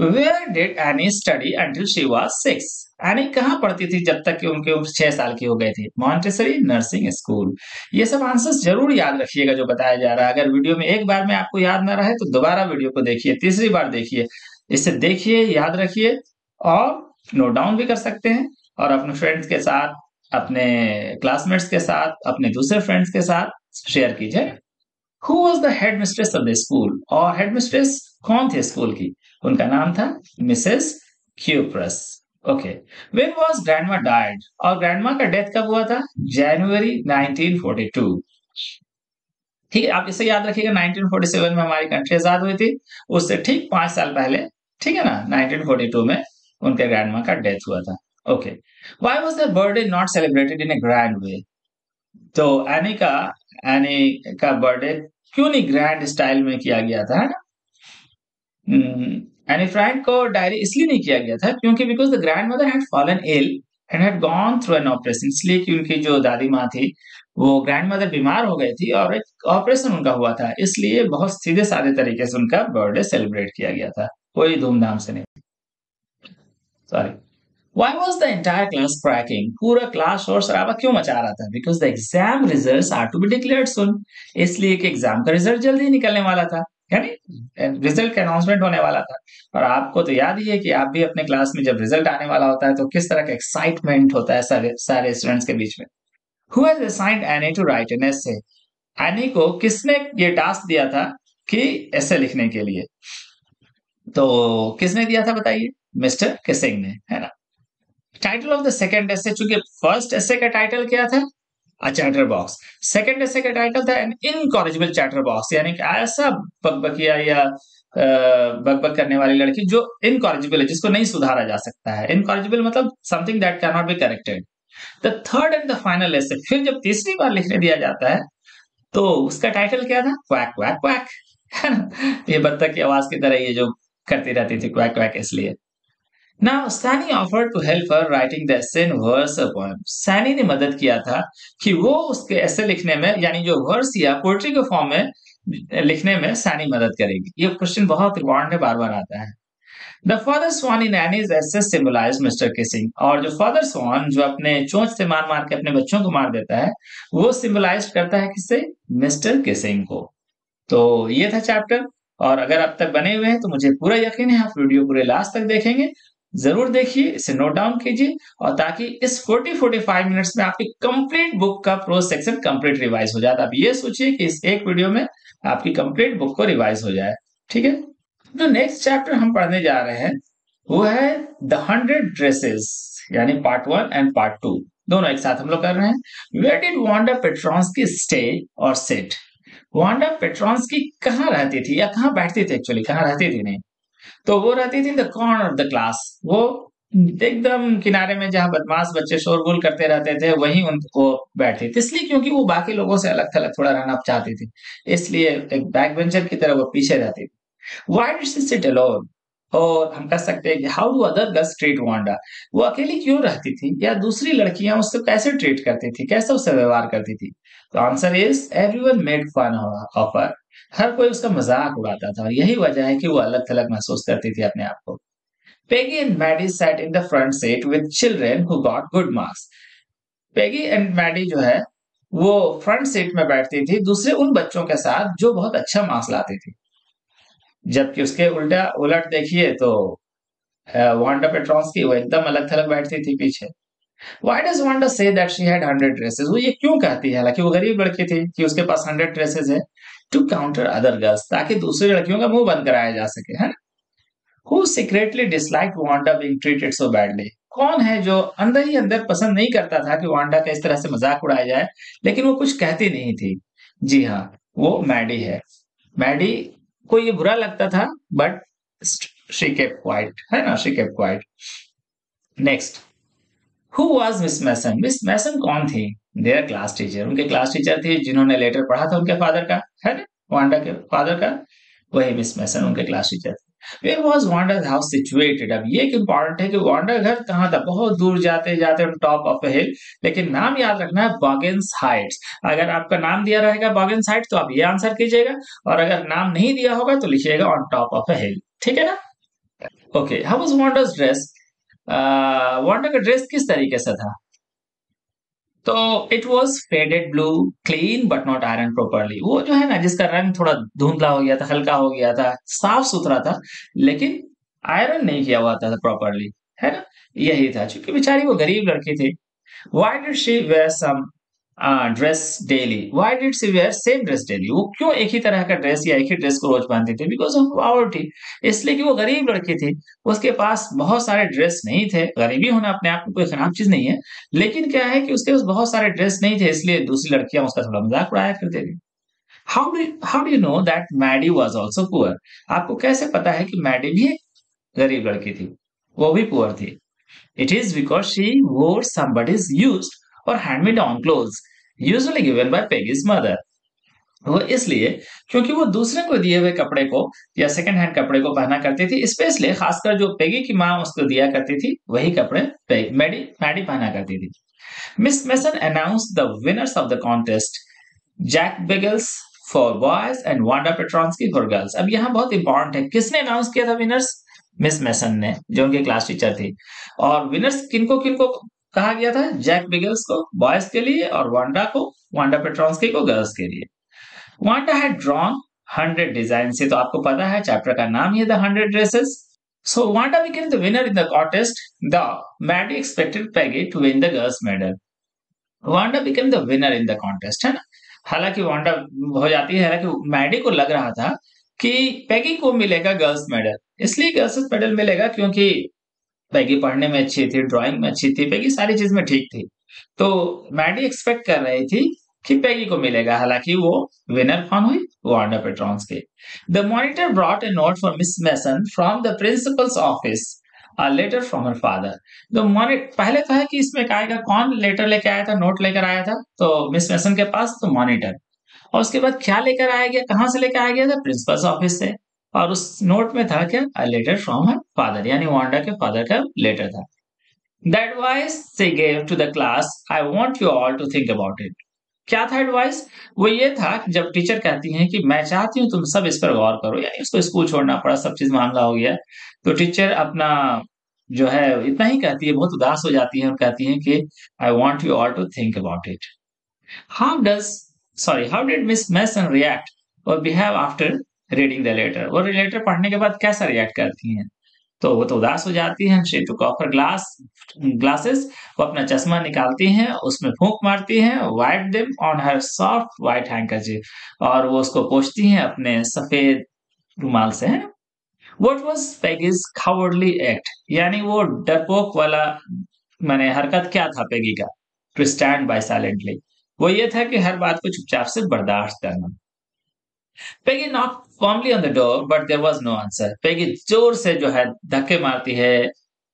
where did Anne study until she was six Anne कहाँ पढ़ती थी जब तक कि उनकी उम्र छह साल की हो गई थी? मॉन्टेसरी नर्सिंग स्कूल ये सब आंसर्स ज़रूर याद रखिएगा जो बताया जा रहा है। अगर वीडियो में एक बार में आपको याद ना रहे तो दोबारा वीडियो को देखिए, तीसरी बार देखिए। इसे देखिए, याद रखिए और नोट डाउन भी कर सकते हैं और अपने फ्रेंड्स के साथ, अपने क्लासमेट्स के साथ, अपने दूसरे फ्रेंड्स के साथ शेयर कीजिए। Who was the head mistress of the school और हेड मिस्ट्रेस कौन थे स्कूल की? उनका नाम था Mrs Kuperus. Okay when was grandma died और ग्रैंडमा का डेथ कब हुआ था? जनवरी 1942 ठीक है, आप इसे याद रखिएगा 1947 में हमारी कंट्री आज़ाद हुई थी। उससे ठीक पाँच साल पहले, ठीक है ना 1942 में उनके ग्रैंडमा का डेथ हुआ था। Okay why was the birthday not celebrated in a grand way तो एनी का एनी का बर्थडे क्यों नहीं ग्रैंड स्टाइल में किया गया था, है ना? एनी hmm, फ्रैंक को डायरी इसलिए नहीं किया गया था क्योंकि because the grandmother had fallen ill and had gone through an operation इसलिए कि उनकी जो दादी माँ थी वो ग्रैंड मदर बीमार हो गई थी और एक ऑपरेशन उनका हुआ था। इसलिए बहुत सीधे साधे तरीके से उनका बर्थडे सेलिब्रेट किया गया था। कोई धूमधाम से नहीं। Sorry Why was the entire class cracking? पूरा क्लास शोर शराबा क्यों मचा रहा था? Because the exam results are to be declared soon. इसलिए कि एग्ज़ाम का रिज़ल्ट जल्दी निकलने वाला था। यानी रिज़ल्ट का अनाउंसमेंट होने वाला था। और आपको तो याद ही है कि आप भी अपने क्लास में जब रिज़ल्ट आने वाला होता है तो किस तरह का एक्साइटमेंट होता है सारे सारे स्टूडेंट्स के बीच में? Who has assigned Anne to write an essay Anne को किसने ये टास्क दिया था कि ऐसे लिखने के लिए? तो किसने दिया था बताइए? मिस्टर किसिंग ने, है ना? Title of the second essay चूँकि फ़र्स्ट एसे का टाइटल क्या था? चैटर बॉक्स सेकेंड का टाइटल था एन इनकॉरिजिबल चैटर बॉक्स यानी कि ऐसा बकबकिया या बकबक करने वाली लड़की जो इनकॉरिजिबल है, जिसको नहीं सुधारा जा सकता है। इनकॉरिजिबल मतलब something that can not be corrected the third and the final essay फिर जब तीसरी बार लिखने दिया जाता है तो उसका टाइटल क्या था? क्वैक क्वैक क्वैक है ना ये बत्तख की आवाज़ की तरह ये जो करती रहती थी क्वैक क्वैक इसलिए। Now, Sani offered to help her writing the essay in verse poem. Saini ने मदद किया था कि वो उसके ऐसे लिखने में यानी जो वर्स या पोएट्री के फॉर्म में लिखने में सैनी मदद करेगी। ये क्वेश्चन बहुत इंपॉर्टेंट है बार बार आता है। The father swan in Anne's essay symbolize mister Keesing और जो फादर स्वान जो अपने चोंच से मार मार के अपने बच्चों को मार देता है वो सिम्बलाइज करता है किससे मिस्टर किसिंग को। तो ये था चैप्टर और अगर अब तक बने हुए हैं तो मुझे पूरा यकीन है आप वीडियो पूरे लास्ट तक देखेंगे। ज़रूर देखिए, इसे नोट डाउन कीजिए और ताकि इस 40-45 मिनट्स में आपकी कंप्लीट बुक का प्रो सेक्शन कंप्लीट रिवाइज हो जाए। आप ये सोचिए कि इस एक वीडियो में आपकी कंप्लीट बुक को रिवाइज हो जाए। ठीक है? जो नेक्स्ट चैप्टर हम पढ़ने जा रहे हैं, वो है द हंड्रेड ड्रेसेस यानी part one and part two दोनों एक साथ हम लोग कर रहे हैं। वेयर डिड वांडा पेट्रॉन्स की स्टे और सेट वांडा पेट्रॉन्स की कहाँ रहती थी या कहाँ बैठती थी एक्चुअली कहाँ रहती थी नहीं? तो वो रहती थी the corner of the class वो एकदम किनारे में जहाँ बदमाश, बच्चे शोरगुल करते रहते थे, वहीं उनको बैठती थी। इसलिए क्योंकि वो बाकी लोगों से अलग थलग थोड़ा रहना चाहती थी। इसलिए एक बैक बेंचर की तरह वो पीछे रहती थी। वाई सी सिट अलोन और हम कह सकते हैं कि how do other girls treat Wanda वो अकेली क्यों रहती थी? या दूसरी लड़कियाँ उससे कैसे ट्रीट करती थी? कैसे उससे व्यवहार करती थी? तो answer is everyone made fun of her हर कोई उसका मज़ाक उड़ाता था और यही वजह है कि वो अलग थलग महसूस करती थी अपने आप को। Peggy and Maddie sat in the front seat with children who got good marks Peggy and Maddie जो है, वो फ्रंट सीट में बैठती थी, दूसरे उन बच्चों के साथ जो बहुत अच्छा मार्क्स लाती थी। जबकि उसके उल्टा, उलट देखिए तो वांडा पेट्रॉन्स की वो एकदम अलग थलग बैठती थी पीछे। Why does Wanda say that she had hundred dresses? वो ये क्यों कहती है? हालाँकि वो गरीब लड़की थी कि उसके पास हंड्रेड ड्रेसेस है। टू काउंटर अदर गर्ल्स ताकि दूसरी लड़कियों का मुँह बंद कराया जा सके, है who secretly dislike Wanda being treated so badly कौन है जो अंदर ही अंदर पसंद नहीं करता था कि वांडा का इस तरह से मज़ाक उड़ाया जाए, लेकिन वो कुछ कहती नहीं थी। जी हाँ वो मैडी है। मैडी को ये बुरा लगता था बट शी केप क्वाइट है ना? She kept quiet next who was Miss Mason Miss Mason कौन थी? देयर क्लास टीचर उनके क्लास टीचर थे, जिन्होंने लेटर पढ़ा था उनके फादर का, है ना? वांडा के फादर का, वही मिस मैसन उनके क्लास टीचर थे। Where was Wanda house situated अब ये इम्पोर्टेंट है कि वांडर घर कहाँ था? बहुत दूर जाते जाते टॉप ऑफ़ ए हिल लेकिन नाम याद रखना है बॉगेंस हाइट्स अगर आपका नाम दिया रहेगा बॉगेंस हाइट्स तो आप ये आंसर कीजिएगा, और अगर नाम नहीं दिया होगा तो लिखिएगा on top of a hill ठीक है ना? Okay how was Wanda's dress Wanda का ड्रेस किस तरीके से था? तो it was faded blue clean but not iron properly वो जो है ना, जिसका रंग थोड़ा धुंधला हो गया था, हल्का हो गया था, साफ़ सुथरा था, लेकिन आयरन नहीं किया हुआ था प्रॉपरली है ना? यही था। क्योंकि बेचारी वो गरीब लड़की थी। Why did she wear same dress daily why did she wear same dress daily वो क्यों एक ही तरह का ड्रेस या एक ही ड्रेस को रोज पहनती थी? बिकॉज़ ऑफ़ पॉवर्टी इसलिए कि वो गरीब लड़की थी। उसके पास बहुत सारे ड्रेस नहीं थे। गरीबी होना अपने आप में कोई खराब चीज़ नहीं है। लेकिन क्या है कि उसके पास बहुत सारे ड्रेस नहीं थे, इसलिए दूसरी लड़कियाँ उसका थोड़ा मज़ाक उड़ाया करती थी। How do how do know that Maddie was also poor आपको कैसे पता है कि मैडी भी गरीब लड़की थी? वो भी पुअर थी। It is because she wore somebody's used और handmade on cloth usually given by Peggy's mother वो इसलिए क्योंकि वो दूसरे को दिए हुए कपड़े को या सेकंड हैंड कपड़े को पहना करती थी स्पेशली खासकर जो पेगी की माँ उसको दिया करती थी, वही कपड़े मैडी मैडी पहना करती थी। Miss Mason announce the winners of the contest Jack Beggles for boys and Wanda Petronski for girls अब यहाँ बहुत इंपॉर्टेंट है। किसने अनाउंस किया था विनर्स मिस मेसन ने, जो उनकी क्लास टीचर थी। और विनर्स किनको किनको कहा गया था जैक बिगल्स को, बॉयज़ के लिए और वांडा को, वांडा पेट्रॉन्सकी को गर्ल्स के लिए Wanda had drawn hundred design से तो आपको पता है, चैप्टर का नाम ही the hundred dresses So Wanda became the winner in the contest. The Maddie expected Peggy to win the girls medal. Wanda became the winner in the contest, है ना हालाँकि वांडा हो जाती है, हालाँकि मैडी को लग रहा था कि पैगी को मिलेगा गर्ल्स मेडल इसलिए गर्ल्स मेडल मिलेगा क्योंकि पैगी पढ़ने में अच्छी थी ड्राइंग में अच्छी थी, पैगी सारी चीज़ में ठीक थी। तो मैडी एक्सपेक्ट कर रही थी कि पैगी को मिलेगा, हालाँकि वो विनर कौन हुई? वार्नर पेट्रॉन्स के। The monitor brought a note for Miss Mason from the principal's office letter from her father. तो पहले तो है कि इसमें आएगा, कौन लेटर लेके आया था नोट लेकर आया था? तो मिस मैसन के पास तो मॉनिटर और उसके बाद क्या लेकर आया गया, कहाँ से लेकर आया गया था? प्रिंसिपल्स ऑफ़िस से। और उस नोट में था क्या? लेटर फ्रॉम हर फादर यानी वांडा के फादर का लेटर था। That advice she gave to the class I want you all to think about it क्या था एडवाइस वो ये था कि जब टीचर कहती हैं कि मैं चाहती हूँ तुम सब इस पर गौर करो, यानी उसको स्कूल छोड़ना पड़ा, सब चीज़ मामला हो गया तो टीचर अपना जो है, इतना ही कहती है, बहुत उदास हो जाती है और कहती है कि I want you all to think about it how does sorry how did Miss Mason react और behave after reading the letter वो लेटर पढ़ने के बाद कैसा रिएक्ट करती हैं? तो वो तो उदास हो जाती हैं she took off her glass glasses वो अपना चश्मा निकालती हैं, उसमें फूंक मारती हैं wipe them on her soft white handkerchief और वो उसको पोछती हैं अपने सफ़ेद रुमाल से, है what was Peggy's cowardly act यानी वो डरपोक वाला, मैंने हरकत क्या था पेगी का? टू स्टैंड बाय साइलेंटली वो ये था कि हर बात को चुपचाप से बर्दाश्त करना। Peggy knock formally on the door but there was no answer Peggy ज़ोर से जो है धक्के मारती है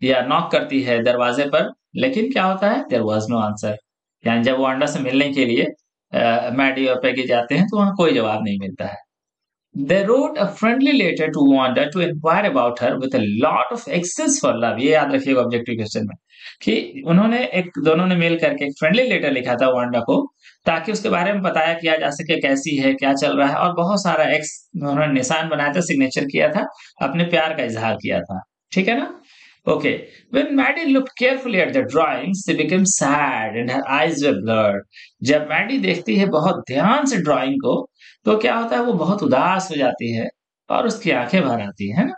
या नॉक करती है दरवाजे पर, लेकिन क्या होता है? देर वॉज़ नो आंसर यानी जब वो अंडा से मिलने के लिए मैडी और पेगी जाते हैं तो वहाँ कोई जवाब नहीं मिलता है। They wrote a friendly letter to Wanda to inquire about her with a lot of excess for love. ये याद रखिएगा ऑब्जेक्टिव क्वेश्चन में कि उन्होंने एक दोनों ने मिल करके एक फ्रेंडली लेटर लिखा था वांडा को ताकि उसके बारे में बताया किया जा सके कैसी है क्या चल रहा है और बहुत सारा एक्स उन्होंने निशान बनाया था सिग्नेचर किया था अपने प्यार का इजहार किया था ठीक है ना Okay, when Maddie looked carefully at the drawings, she became sad and her eyes were blurred. जब मैडी देखती है बहुत ध्यान से ड्राइंग को तो क्या होता है, वो बहुत उदास हो जाती है और उसकी आँखें भर आती है ना?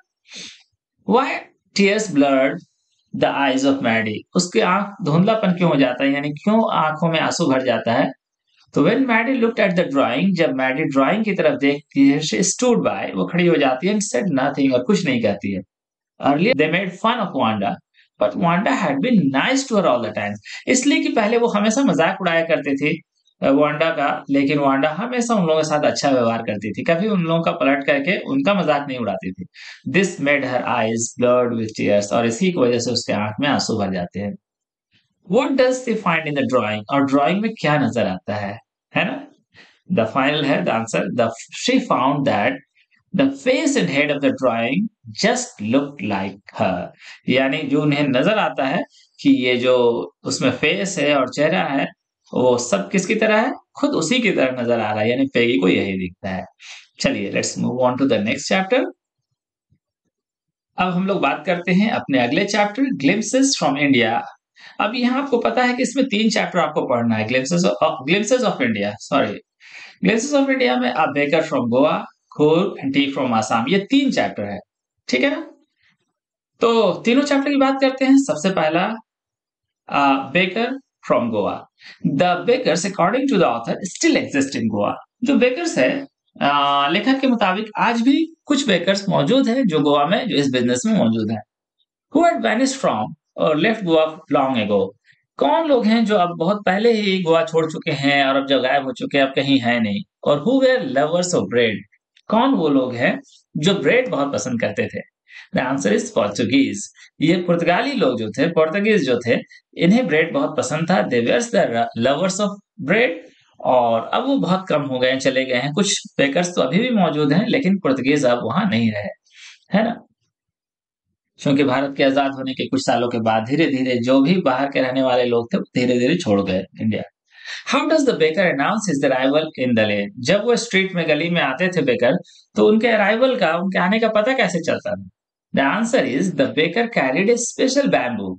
Why tears blurred the eyes of Maddie उसके आँख धुंधलापन क्यों हो जाता है? यानी क्यों आँखों में आँसू भर जाता है? तो when Maddie looked at the drawing जब मैडी ड्राइंग की तरफ़ देखती है स्टूड बाय वो खड़ी हो जाती है सेड नथिंग और कुछ नहीं कहती है। Earlier they made fun of Wanda but Wanda had been nice to her all the time इसलिए कि पहले वो हमेशा मज़ाक उड़ाया करते थे वांडा का, लेकिन वांडा हमेशा उन लोगों के साथ अच्छा व्यवहार करती थी। कभी उन लोगों का पलट करके उनका मज़ाक नहीं उड़ाती थी। This made her eyes blurred with tears और इसी की वजह से उसके आँख में आँसू भर जाते हैं। What does they find in the drawing और ड्रॉइंग में क्या नज़र आता है? है ना? द फाइनल है the answer the she found that the face and head of the drawing just look like her यानी जो उन्हें नज़र आता है कि ये जो उसमें फेस है और चेहरा है वो सब किसकी तरह है? खुद उसी की तरह नज़र आ रहा है यानी पेगी को यही दिखता है। चलिए let's move on to the next chapter अब हम लोग बात करते हैं अपने अगले चैप्टर ग्लिम्सेस फ्रॉम इंडिया अब यहाँ आपको पता है कि इसमें तीन चैप्टर आपको पढ़ना है glimpses glimpses of India sorry glimpses of India में आप बेकर फ्रॉम गोवा खोर एंड टी फ्रॉम आसाम ये तीन चैप्टर है ठीक है ना? तो तीनों चैप्टर की बात करते हैं। सबसे पहला आ, baker from Goa the bakers according to the author still exist in Goa जो बेकर्स है लेखक के मुताबिक आज भी कुछ बेकर्स मौजूद है जो गोवा में, जो इस बिज़नेस में मौजूद है। हु हैड वैनिस्ड फ्रॉम और लेफ़्ट गोवा लॉन्ग एगो कौन लोग हैं जो अब बहुत पहले ही गोवा छोड़ चुके हैं और अब जो गायब हो चुके हैं, अब कहीं है नहीं? और who were lovers of bread कौन वो लोग हैं जो ब्रेड बहुत पसंद करते थे? द आंसर इज़ पोर्चुगीज ये पुर्तगाली लोग जो थे पोर्तुगीज जो थे, इन्हें ब्रेड बहुत पसंद था। They were the lovers of bread और अब वो बहुत कम हो गए चले गए हैं। कुछ बेकर्स तो अभी भी मौजूद हैं, लेकिन पुर्तगीज अब वहाँ नहीं रहे। है ना? क्योंकि भारत के आज़ाद होने के कुछ सालों के बाद धीरे धीरे जो भी बाहर के रहने वाले लोग थे धीरे धीरे छोड़ गए India how does the baker announce his arrival in the lane जब वो स्ट्रीट में गली में आते थे बेकर तो उनके अराइवल का, उनके आने का पता कैसे चलता था? the answer is the baker carried a special bamboo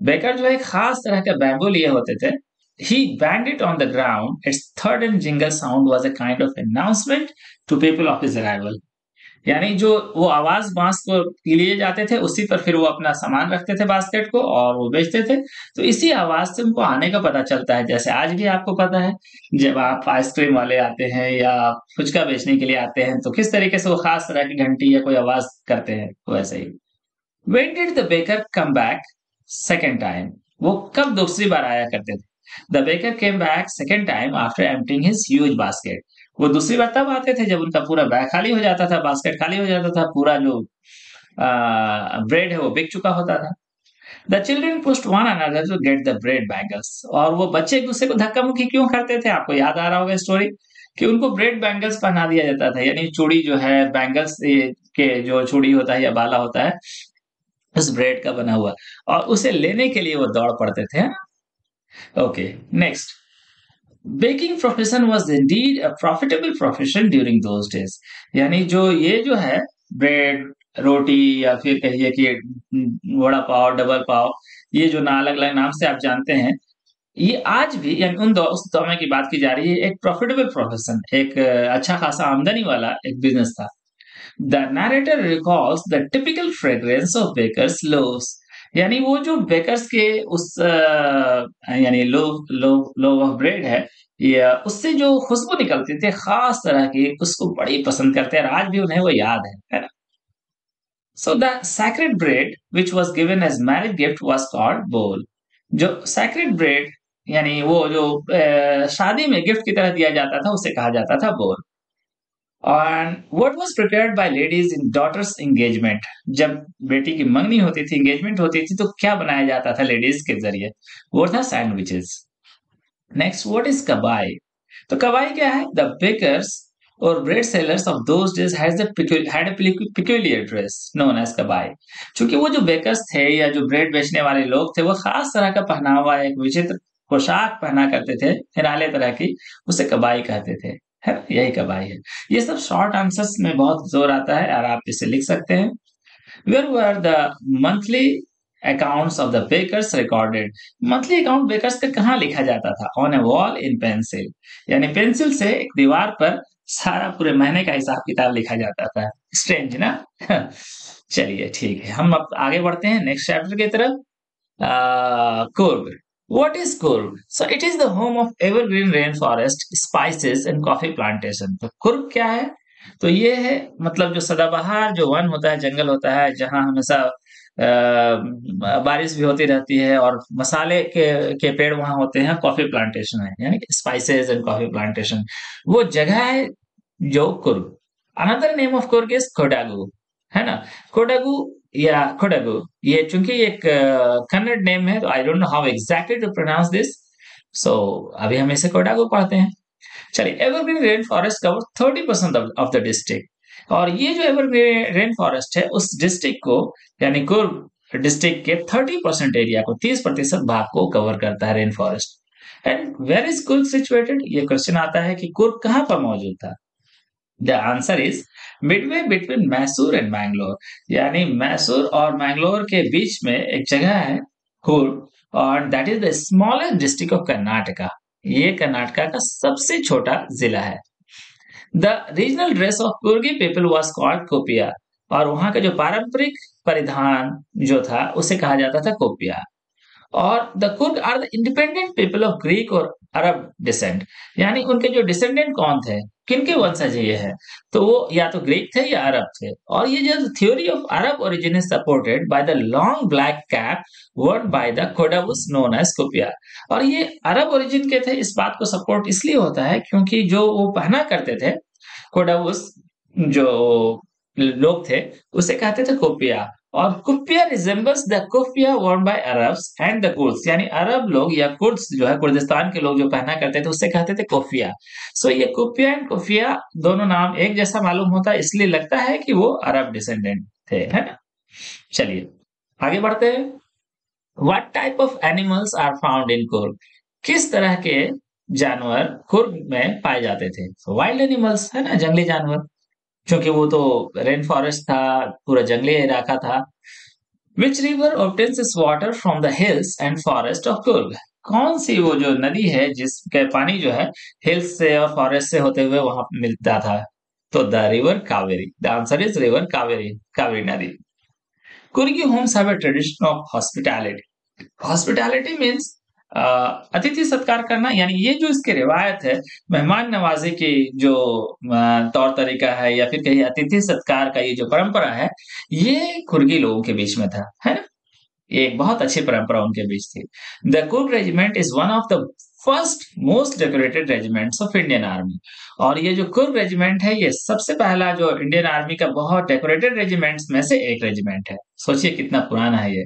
baker जो एक खास तरह का बैम्बू लिए होते थे he banged it on the ground its third and jingle sound was a kind of announcement to people of his arrival यानी जो वो आवाज़ बाँस को लिए जाते थे, उसी पर फिर वो अपना सामान रखते थे बास्केट को और वो बेचते थे। तो इसी आवाज़ से उनको आने का पता चलता है। जैसे आज भी आपको पता है, जब आप आइसक्रीम वाले आते हैं या फुचका बेचने के लिए आते हैं तो किस तरीके से वो खास तरह की घंटी या कोई आवाज़ करते हैं वैसे ही। When did the baker come back second time वो कब दूसरी बार आया करते थे? The baker came back second time after emptying his huge basket वो दूसरी बार तब आते थे जब उनका पूरा बैग खाली हो जाता था बास्केट खाली हो जाता था, पूरा जो ब्रेड है वो बिक चुका होता था। The children pushed one another to get the bread bangles और वो बच्चे एक दूसरे को धक्का मुक्की क्यों करते थे? आपको याद आ रहा होगा स्टोरी कि उनको ब्रेड बैंगल्स पहना दिया जाता था। यानी चूड़ी जो है बैंगल्स के जो चूड़ी होता है या बाला होता है, उस ब्रेड का बना हुआ। और उसे लेने के लिए वो दौड़ पड़ते थे। Okay next baking profession was indeed a profitable profession during those days यानी जो ये जो है ब्रेड रोटी, या फिर कहिए कि वड़ा पाव डबल पाव, ये जो ना अलग अलग नाम से आप जानते हैं, ये आज भी, यानी उन दो, उस दौर की बात की जा रही है, एक प्रॉफिटेबल प्रोफेशन एक अच्छा खासा आमदनी वाला एक बिज़नेस था. The narrator recalls the typical fragrance of bakers loaves यानी वो जो बेकर्स के उस यानी लो लो लो ऑफ़ ब्रेड है, या, उससे जो खुशबू निकलती थी, खास तरह की उसको बड़ी पसंद करते हैं आज भी उन्हें वो याद है है ना? So the sacred bread which was given as marriage gift was called bol जो सैक्रेड ब्रेड यानी वो जो शादी में गिफ्ट की तरह दिया जाता था, उसे कहा जाता था बोल और what was prepared by ladies in daughter's engagement जब बेटी की मंगनी होती थी एंगेजमेंट होती थी तो क्या बनाया जाता था लेडीज़ के ज़रिए? वो था sandwiches next what is kabai तो कबाई क्या है? The bakers or bread sellers of those days has had a peculiar dress known as kabai क्योंकि वो जो बेकर्स थे या जो ब्रेड बेचने वाले लोग थे, वो खास तरह का पहनावा, एक विचित्र पोशाक पहना करते थे, निराले तरह की, उसे कबाई कहते थे। है ना? यही कबाई है। ये सब शॉर्ट आंसर्स में बहुत ज़ोर आता है और आप इसे लिख सकते हैं। Where were the monthly accounts of the bakers recorded monthly account bakers का कहाँ लिखा जाता था? On a wall in pencil यानी पेंसिल से एक दीवार पर सारा पूरे महीने का हिसाब किताब लिखा जाता था। स्ट्रेंज ना? चलिए ठीक है। हम अब आगे बढ़ते हैं नेक्स्ट चैप्टर की तरफ़। Coorg. What is Coorg? So it is the home of evergreen rainforest, spices and coffee plantation. तो कुर्ग क्या है? तो ये है मतलब जो सदाबहार जो वन होता है जंगल होता है जहाँ हमेशा बारिश भी होती रहती है और मसाले के के पेड़ वहाँ होते हैं कॉफ़ी प्लांटेशन है यानी कि स्पाइसेस एंड कॉफ़ी प्लांटेशन वो जगह है जो Coorg another name of Coorg is Kodagu है ना? कोडागू या कोडागू ये चूँकि एक कन्नड़ नेम है तो I don't know how exactly to pronounce this so अभी हम इसे कोडागू पढ़ते हैं। चलिए evergreen rain forest cover thirty percent of the district और ये जो एवरग्रीन रेन फॉरेस्ट है, उस डिस्ट्रिक्ट को, यानी कुर्ग डिस्ट्रिक्ट के थर्टी परसेंट एरिया को, तीस प्रतिशत भाग को कवर करता है rain forest and where is Coorg situated ये क्वेश्चन आता है कि कुर्ग कहाँ पर मौजूद था। The answer is midway between Mysore and Mangalore यानी मैसूर और मैंगलोर के बीच में एक जगह है कुर्ग और that is the smallest district of Karnataka ये कर्नाटका का सबसे छोटा जिला है। The regional dress of Coorgi people was called kupya और वहाँ का जो पारंपरिक परिधान जो था, उसे कहा जाता था कोपिया और the Coorg are the independent people of Greek or Arab descent यानी उनके जो डिसेंडेंट कौन थे? किनके वंशज ये है? तो वो या तो ग्रीक थे या अरब थे। और ये जो theory of Arab origin is supported by the long black cap worn by the Kodavus known as kupya और ये अरब ओरिजिन के थे, इस बात को सपोर्ट इसलिए होता है क्योंकि जो वो पहना करते थे कोडावुस जो लोग थे, उसे कहते थे कोपिया और कुपिया resembles the kufiya worn by Arabs and the Coorgs यानी अरब लोग या कुर्स जो है कुर्दिस्तान के लोग जो पहना करते थे उससे कहते थे कोफिया सो so, ये कुपिया एंड कुफिया दोनों नाम एक जैसा मालूम होता है इसलिए लगता है कि वो अरब डिसेंडेंट थे है ना? चलिए आगे बढ़ते हैं। What type of animals are found in Coorg किस तरह के जानवर कुर्ग में पाए जाते थे? वाइल्ड so, एनिमल्स है ना? जंगली जानवर। क्योंकि वो तो रेन फॉरेस्ट था, पूरा जंगली इलाका था। Which river obtains its water from the hills and forest of Coorg कौन सी वो जो नदी है जिसके पानी जो है हिल्स से और फॉरेस्ट से होते हुए वहाँ मिलता था? तो the river Kaveri the answer is river Kaveri Kaveri नदी। Coorgi homes have a tradition of hospitality hospitality means अतिथि सत्कार करना, यानी ये जो इसकी रिवायत है, मेहमान नवाजी की जो तौर तरीका है, या फिर कहीं अतिथि सत्कार का ये जो परंपरा है, ये कुर्गी लोगों के बीच में था, है ना? ये एक बहुत अच्छी परंपरा उनके बीच थी। The Coorg regiment is one of the first most decorated regiments of Indian army और ये जो कुर्ग रेजिमेंट है, ये सबसे पहला जो इंडियन आर्मी का बहुत डेकोरेटेड रेजिमेंट्स में से एक रेजिमेंट है। सोचिए कितना पुराना है ये।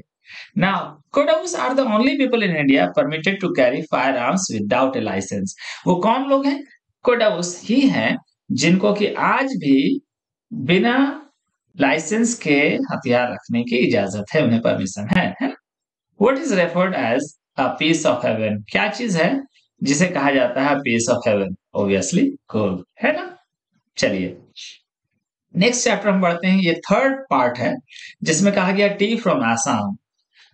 Now, Kodavus are the only people in India permitted to carry firearms without a license. वो कौन लोग हैं कोडाउस ही हैं जिनको कि आज भी बिना लाइसेंस के हथियार रखने की इजाज़त है उन्हें परमिशन है? What is referred as a piece of heaven? क्या चीज़ है जिसे कहा जाता है पीस ऑफ़ हेवन ऑब्वियसली कुल है ना चलिए नेक्स्ट चैप्टर हम पढ़ते हैं ये थर्ड पार्ट है जिसमें कहा गया tea from Assam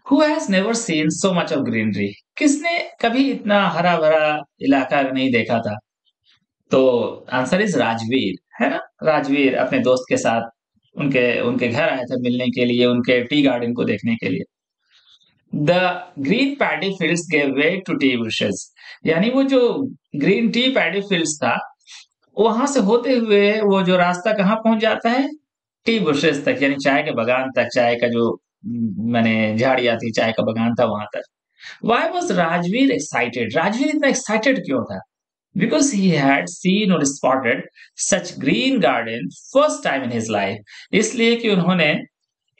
who has never seen so much of greenery किसने कभी इतना हरा भरा इलाका नहीं देखा था? तो आंसर इज़ राजवीर, है ना? राजवीर अपने दोस्त के साथ उनके उनके घर आए थे मिलने के लिए, उनके टी गार्डन को देखने के लिए। The green paddy fields gave way to tea bushes यानी वो जो ग्रीन टी पैडी फ़ील्ड था, वहाँ से होते हुए वो जो रास्ता कहाँ पहुँच जाता है? टी बुशेस तक, यानी चाय के बगान तक, चाय का जो मैंने झाड़िया थी, चाय का बगान था वहाँ तक। Why was Rajvir excited Rajvir इतना एक्साइटेड क्यों था? बिकॉज़ ही हैड सीन और spotted such green garden first time in his life इसलिए कि उन्होंने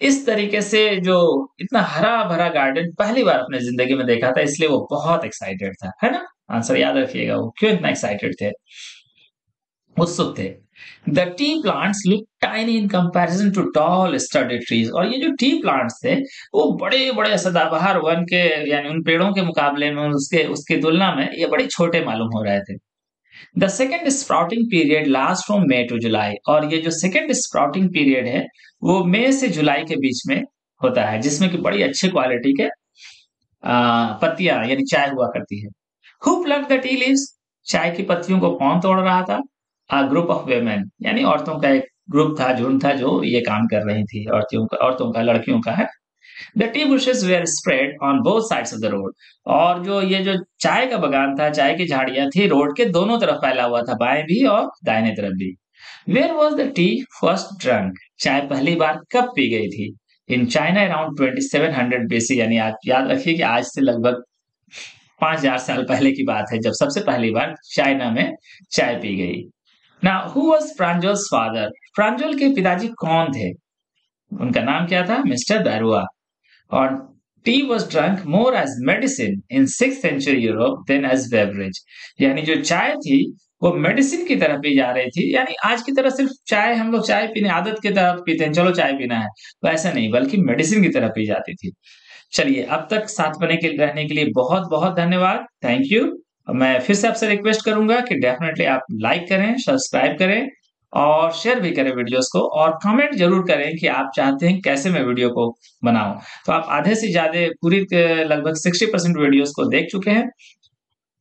इस तरीके से जो इतना हरा भरा गार्डन पहली बार अपने ज़िंदगी में देखा था, इसलिए वो बहुत एक्साइटेड था। है ना? आंसर याद रखिएगा, वो क्यों इतना एक्साइटेड थे? उत्सुक थे। The tea plants look tiny in comparison to tall sturdy trees और ये जो टी प्लांट्स थे, वो बड़े बड़े सदाबहार वन के, यानी उन पेड़ों के मुकाबले में, उसके, उसकी तुलना में ये बड़े छोटे मालूम हो रहे थे। The second sprouting period last from May to July और ये जो सेकेंड स्प्राउटिंग पीरियड है, वो मई से जुलाई के बीच में होता है, जिसमें कि बड़ी अच्छी क्वालिटी के पत्तियाँ, यानी चाय हुआ करती है। Who pluck the tea leaves चाय की पत्तियों को कौन तोड़ रहा था? ग्रुप ऑफ़ वेमेन यानी औरतों का एक ग्रुप था, झुंड था, जो ये काम कर रही थी। औरतों का औरतों का, लड़कियों का है। The tea bushes were spread on both sides of the road और जो ये जो चाय का बगान था, चाय की झाड़ियाँ थी, रोड के दोनों तरफ़ फैला हुआ था, बाएँ भी और दाहिने तरफ़ भी। Where was the tea first drunk चाय पहली बार कब पी गई थी? In China around twenty seven hundred BC यानी आप याद रखिए कि आज से लगभग पाँच हज़ार साल पहले की बात है, जब सबसे पहली बार चाइना में चाय पी गई। ना who was Pranjol's father Pranjol के पिताजी कौन थे? उनका नाम क्या था? मिस्टर बैरुआ और tea was drunk more as medicine in six century Europe than as beverage यानी जो चाय थी, वो मेडिसिन की तरफ़ पी जा रही थी। यानी आज की तरह सिर्फ़ चाय, हम लोग चाय पीने, आदत की तरफ़ पीते हैं, चलो चाय पीना है। तो ऐसा नहीं, बल्कि मेडिसिन की तरफ़ पी जाती थी। चलिए, अब तक साथ बने के रहने के लिए बहुत बहुत धन्यवाद। थैंक यू मैं फिर से आपसे रिक्वेस्ट करूँगा कि डेफिनेटली आप लाइक करें सब्सक्राइब करें और शेयर भी करें वीडियोस को और कमेंट ज़रूर करें कि आप चाहते हैं कैसे मैं वीडियो को बनाऊँ। तो आप आधे से ज़्यादा पूरी लगभग 60 परसेंट वीडियोज़ को देख चुके हैं।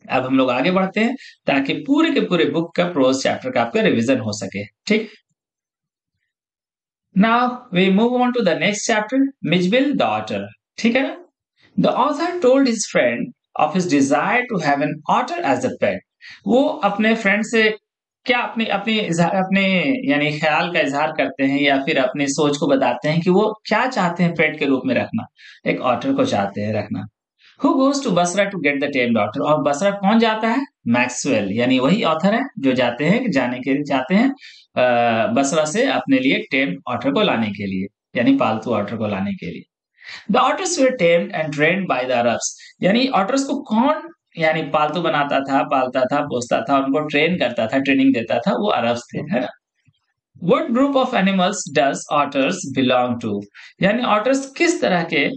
अब हम लोग आगे बढ़ते हैं ताकि पूरे के पूरे बुक का प्रोज चैप्टर का आपका रिविजन हो सके, ठीक? Now we move on to the next chapter Mijbil the otter है ना? The author told his friend of his desire to have an otter as a pet वो अपने फ्रेंड से क्या अपनी अपनी अपने, यानी ख्याल का इजहार करते हैं या फिर अपनी सोच को बताते हैं कि वो क्या चाहते हैं पेट के रूप में रखना? एक ऑटर को चाहते हैं रखना। Who goes to Basra to get the tame otter और बसरा कौन जाता है? मैक्सवेल यानी वही ऑथर है जो जाते हैं, जाने के लिए जाते हैं बसरा से अपने लिए टेम ऑटर को लाने के लिए, यानी पालतू ऑटर को लाने के लिए। The otters were tamed and trained by the Arabs यानी ऑटर्स को कौन, यानी पालतू बनाता था, पालता था, पोसता था, उनको ट्रेन करता था ट्रेनिंग देता था, वो अरब्स थे, है ना? What group of animals does otters belong to यानी ऑटर्स किस तरह के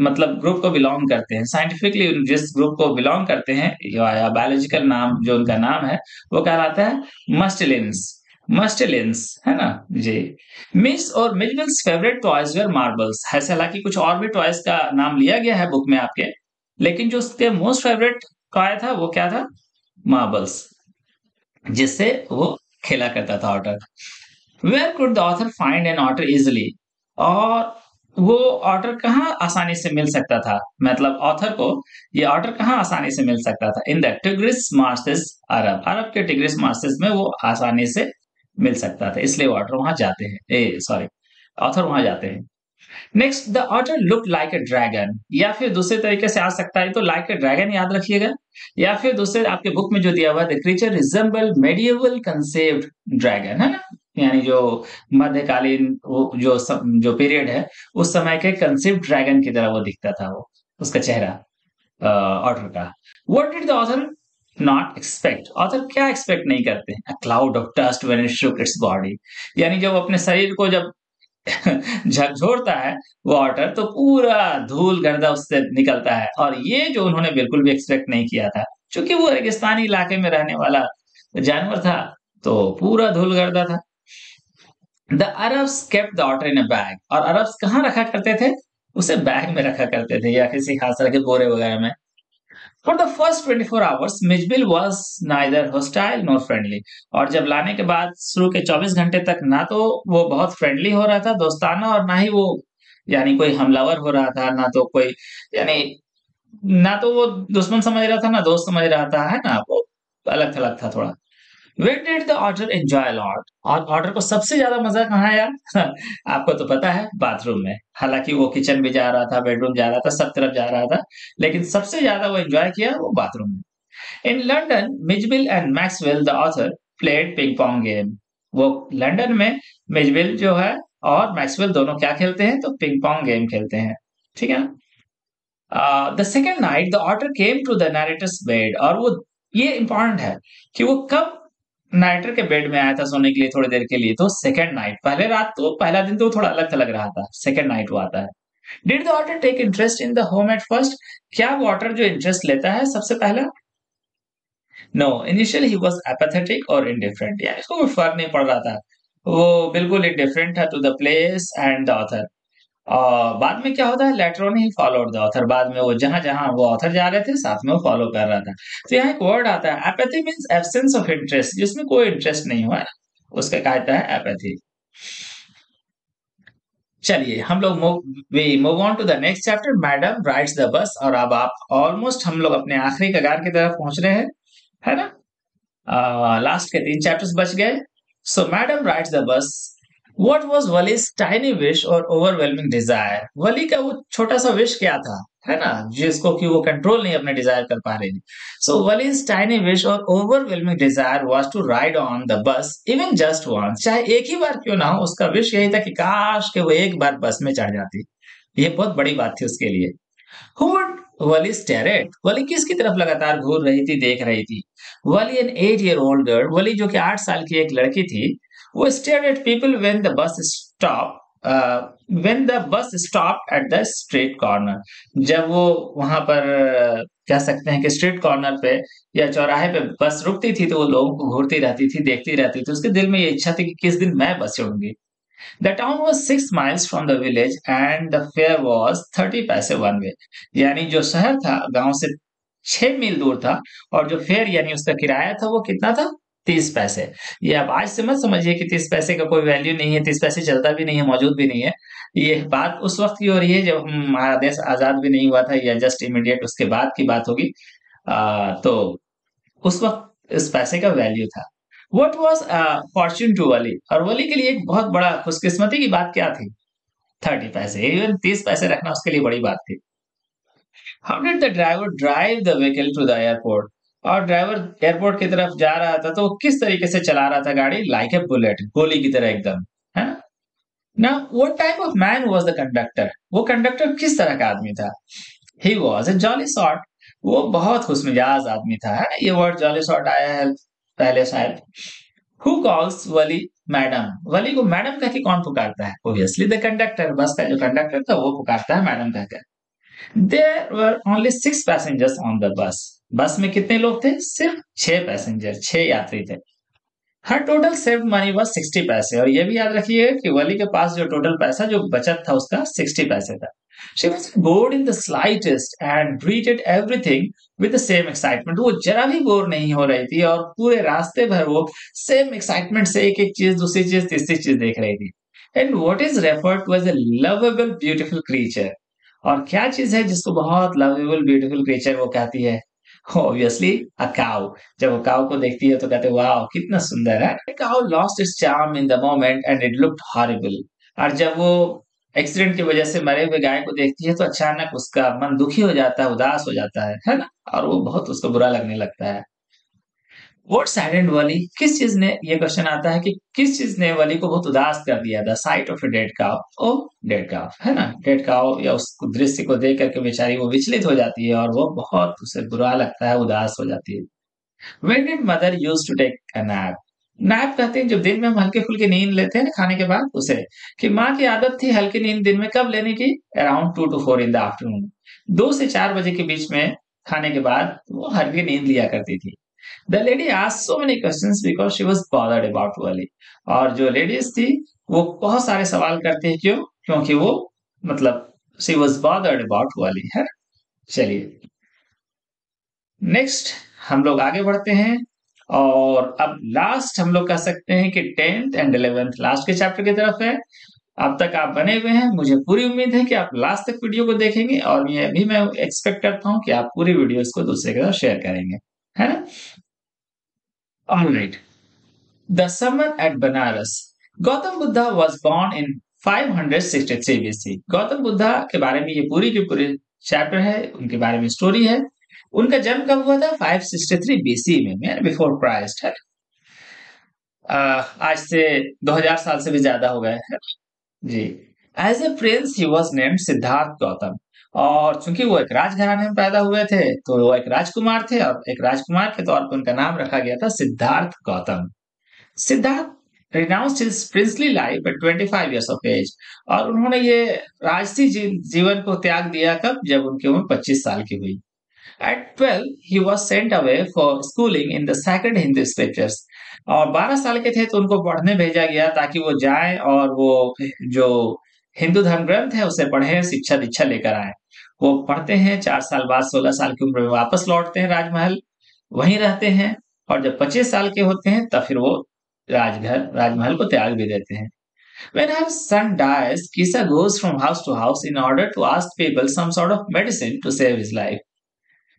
मतलब ग्रुप को बिलोंग करते हैं? साइंटिफिकली जिस ग्रुप को बिलोंग करते हैं, या बायोलॉजिकल नाम, जो उनका नाम है, वो कहलाता है मस्टिलिन्स मस्टिलिन्स है ना? जी। मिस और Mijbil's favourite toys were marbles ऐसे हालाँकि कुछ और भी टॉयज का नाम लिया गया है बुक में आपके लेकिन जो उसके मोस्ट फेवरेट टॉय था वो क्या था मार्बल्स जिससे वो खेला करता था otter where could the author find an otter easily और वो ऑर्डर कहाँ आसानी से मिल सकता था मतलब ऑथर को ये ऑर्डर कहाँ आसानी से मिल सकता था इन द टिग्रिस मार्सेस अरब अरब के टिग्रिस मार्सेस में वो आसानी से मिल सकता था इसलिए ऑर्डर वहाँ जाते हैं। सॉरी ऑथर वहाँ जाते हैं। Next the otter look like a dragon या फिर दूसरे तरीके से आ सकता है तो लाइक ए ड्रैगन याद रखिएगा या फिर दूसरे आपके बुक में जो दिया हुआ the creature resemble medieval concept dragon है ना? यानी जो मध्यकालीन जो सम, जो पीरियड है उस समय के कंसेप्ट ड्रैगन की तरह वो दिखता था वो उसका चेहरा ऑर्डर का। What did the author not expect author क्या एक्सपेक्ट नहीं करते? Cloud of dust when it shook its body यानी जब अपने शरीर को जब झकझोरता है वाटर तो पूरा धूल गर्दा उससे निकलता है। और ये जो उन्होंने बिल्कुल भी एक्सपेक्ट नहीं किया था क्योंकि वो रेगिस्तानी इलाके में रहने वाला जानवर था तो पूरा धूल गर्दा था। The Arabs kept the otter in a bag और अरब्स कहाँ रखा करते थे? उसे बैग में रखा करते थे, या किसी खास तरह के बोरे वगैरह में। For the first twenty four hours Mijbil was neither hostile nor friendly और जब लाने के बाद शुरू के चौबीस घंटे तक ना तो वो बहुत फ्रेंडली हो रहा था, दोस्ताना और ना ही वो, यानी कोई हमलावर हो रहा था, ना तो कोई, यानी ना तो वो दुश्मन समझ रहा था, ना दोस्त समझ रहा था, है ना? वो अलग थलग था थोड़ा। What did the otter enjoy lot और ऑर्डर को सबसे ज़्यादा मज़ा कहाँ आया? आपको तो पता है बाथरूम में। हालाँकि वो किचन भी जा रहा था बेडरूम जा रहा था, सब तरफ़ जा रहा था, लेकिन सबसे ज़्यादा वो एंजॉय किया वो बाथरूम में। In London Mijbil and Maxwell the author played ping pong game वो लंदन में मिजबिल जो है और मैक्सवेल दोनों क्या खेलते हैं? तो पिंग पोंग गेम खेलते हैं। ठीक है? The second night the otter came to the narrator's bed और वो, ये इंपॉर्टेंट है कि वो कब नाइटर के बेड में आया था सोने के लिए थोड़ी देर के लिए तो सेकेंड नाइट पहले रात तो पहला दिन तो थोड़ा अलग लग रहा था सेकेंड नाइट वो आता है did the otter take interest in the home at first क्या वो ऑटर जो इंटरेस्ट लेता है सबसे पहला? No initially he was apathetic और इनडिफरेंट यानी इसको कोई फ़र्क नहीं पड़ रहा था। वो बिल्कुल इनडिफरेंट है to the place and the author बाद में क्या होता है? Later on he followed the author बाद में वो जहाँ जहाँ वो ऑथर जा रहे थे, साथ में वो फॉलो कर रहा था। तो यहाँ एक वर्ड आता है apathy means absence of interest जिसमें कोई इंटरेस्ट नहीं हुआ उसका कहता है? एपैथी चलिए, हम लोग we move on to the next chapter madam rides the bus और अब आप ऑलमोस्ट हम लोग अपने आखिरी कगार की तरफ़ पहुँच रहे हैं, है ना? लास्ट के तीन चैप्टर्स बच गए। So madam rides the bus what was Valli's tiny wish और ओवरवेलमिंग डिज़ायर वली का वो छोटा सा विश क्या था? है ना? जिसको कि वो कंट्रोल नहीं अपने डिज़ायर कर पा रही सो वलीज टाइनी विश और overwhelming desire was to ride on the bus even just one चाहे एक ही बार क्यों ना हो, उसका विश यही था कि काश के वो एक बार बस में चढ़ जाती। ये बहुत बड़ी बात थी उसके लिए। Who Wali at? वली किसकी तरफ़ लगातार घूर रही थी, देख रही थी? Valli an eight year old girl Valli जो कि आठ साल की एक लड़की थी वो stare at people when the bus stop when the bus stop at the street corner जब वो वहाँ पर uh, कह सकते हैं कि स्ट्रीट कॉर्नर पे या चौराहे पे बस रुकती थी तो वो लोगों को घूरती रहती थी देखती रहती थी। उसके दिल में ये इच्छा थी कि किस दिन मैं bus चढ़ूँगी the town was six miles from the village and the fare was thirty paise one way यानी जो शहर था गाँव से छह मील दूर था और जो फेयर यानी उसका किराया था वो कितना था? तीस पैसे। ये अब आज से मत समझिए कि तीस पैसे का कोई वैल्यू नहीं है, तीस पैसे चलता भी नहीं है, मौजूद भी नहीं है। ये बात उस वक्त की हो रही है जब हमारा देश आज़ाद भी नहीं हुआ था, या जस्ट इमीडिएट उसके बाद की बात होगी। तो उस वक्त इस पैसे का वैल्यू था। What was fortune to Valli और वली के लिए एक बहुत बड़ा खुशकिस्मती की बात क्या थी? थर्टी पैसे इवन तीस पैसे रखना उसके लिए बड़ी बात थी। How did the driver drive the vehicle to the airport और ड्राइवर एयरपोर्ट की तरफ़ जा रहा था तो वो किस तरीके से चला रहा था गाड़ी? लाइक ए बुलेट गोली की तरह एकदम, है ना? ना type of man was the conductor वो कंडक्टर किस तरह का आदमी था? He was a jolly short वो बहुत खुशमिजाज आदमी था, है ये वर्ड जॉली शॉर्ट आया है पहले शायद। Who calls Valli madam Valli को मैडम कह कौन पुकारता है? ओबियसली द कंडक्टर बस का जो कंडक्टर था, वो पुकारता है मैडम कहकर there were only six passengers on the bus bus में कितने लोग थे? सिर्फ़ छह पैसेंजर, छह यात्री थे। Her total save money was sixty paise. और ये भी याद रखिए कि वली के पास जो टोटल पैसा, जो बचत था उसका सिक्सटी पैसे था। She was bored in the slightest and greeted everything with the same excitement. वो जरा भी बोर नहीं हो रही थी और पूरे रास्ते भर वो सेम एक्साइटमेंट से एक एक चीज़, दूसरी चीज़, तीसरी चीज़ देख रही थी। And what is referred to as a lovable beautiful creature और क्या चीज़ है जिसको बहुत लवेबल ब्यूटीफुल क्रीचर वो कहती है? ऑब्वियसली अ काउ जब वो काउ को देखती है तो कहते वाह कितना सुंदर है. Cow lost its charm in the moment and it looked horrible और जब वो एक्सीडेंट की वजह से मरे हुए गाय को देखती है तो अचानक उसका मन दुखी हो जाता है, उदास हो जाता है है ना? और वो बहुत उसको बुरा लगने लगता है। वोट साइडेंट वाली किस चीज़ ने ये क्वेश्चन आता है कि किस चीज़ ने वाली को बहुत उदास कर दिया the sight of a dead cow oh dead काव है ना? डेड काव या उस दृश्य को देख करके बेचारी वो विचलित हो जाती है और वो बहुत उसे बुरा लगता है, उदास हो जाती है। When did mother use to take nap nap कहते हैं जब दिन में हम हल्के फुल्के नींद लेते हैं खाने के बाद उसे, कि माँ की आदत थी हल्की नींद दिन में कब लेने की? Around two to four in the afternoon दो से चार बजे के बीच में खाने के बाद वो हल्की नींद लिया करती थी। द लेडी आज so many question because she was bothered about Valli और जो लेडीज़ थी, वो बहुत सारे सवाल करते हैं, क्यों? क्योंकि वो मतलब शी वॉज़ बॉदर्ड अबाउट वाली है चलिए। नेक्स्ट हम लोग आगे बढ़ते हैं और अब लास्ट हम लोग कह सकते हैं कि टेंथ एंड इलेवेंथ लास्ट के चैप्टर की तरफ़ है। अब तक आप बने हुए हैं। मुझे पूरी उम्मीद है कि आप लास्ट तक वीडियो को देखेंगे और ये भी मैं एक्सपेक्ट करता हूँ कि आप पूरी वीडियो इसको दूसरे के साथ शेयर करेंगे, है ना? All right the summer at Banaras Gautam Buddha was born in 563 BC Gautam Buddha के बारे में ये पूरी की पूरी चैप्टर है, उनके बारे में स्टोरी है। उनका जन्म कब हुआ था? 563 बीसी में बिफोर क्राइस्ट है। आज से 2000 साल से भी ज़्यादा हो गए है। जी। As a prince he was named Siddhartha Gautam और चूँकि वो एक राजघराने में पैदा हुए थे तो वो एक राजकुमार थे और एक राजकुमार के तौर पर उनका नाम रखा गया था Siddhartha Gautam. Siddhartha his princely life at 25 years of age और उन्होंने ये राजसी जीवन को त्याग दिया कब? जब उनकी उम्र 25 साल की हुई। At 12, he was sent away for schooling in the sacred Hindu scriptures. और 12 साल के थे तो उनको पढ़ने भेजा गया ताकि वो जाए और वो जो हिंदू धर्म ग्रंथ है उसे पढ़े शिक्षा दीक्षा लेकर आए। वो पढ़ते हैं चार साल बाद सोलह साल की उम्र में वापस लौटते हैं राजमहल वहीं रहते हैं और जब पच्चीस साल के होते हैं तब फिर वो राजघर राजमहल को त्याग भी देते हैं। When her son dies, Kisa goes from house to house in order to ask people some sort of medicine to save his life.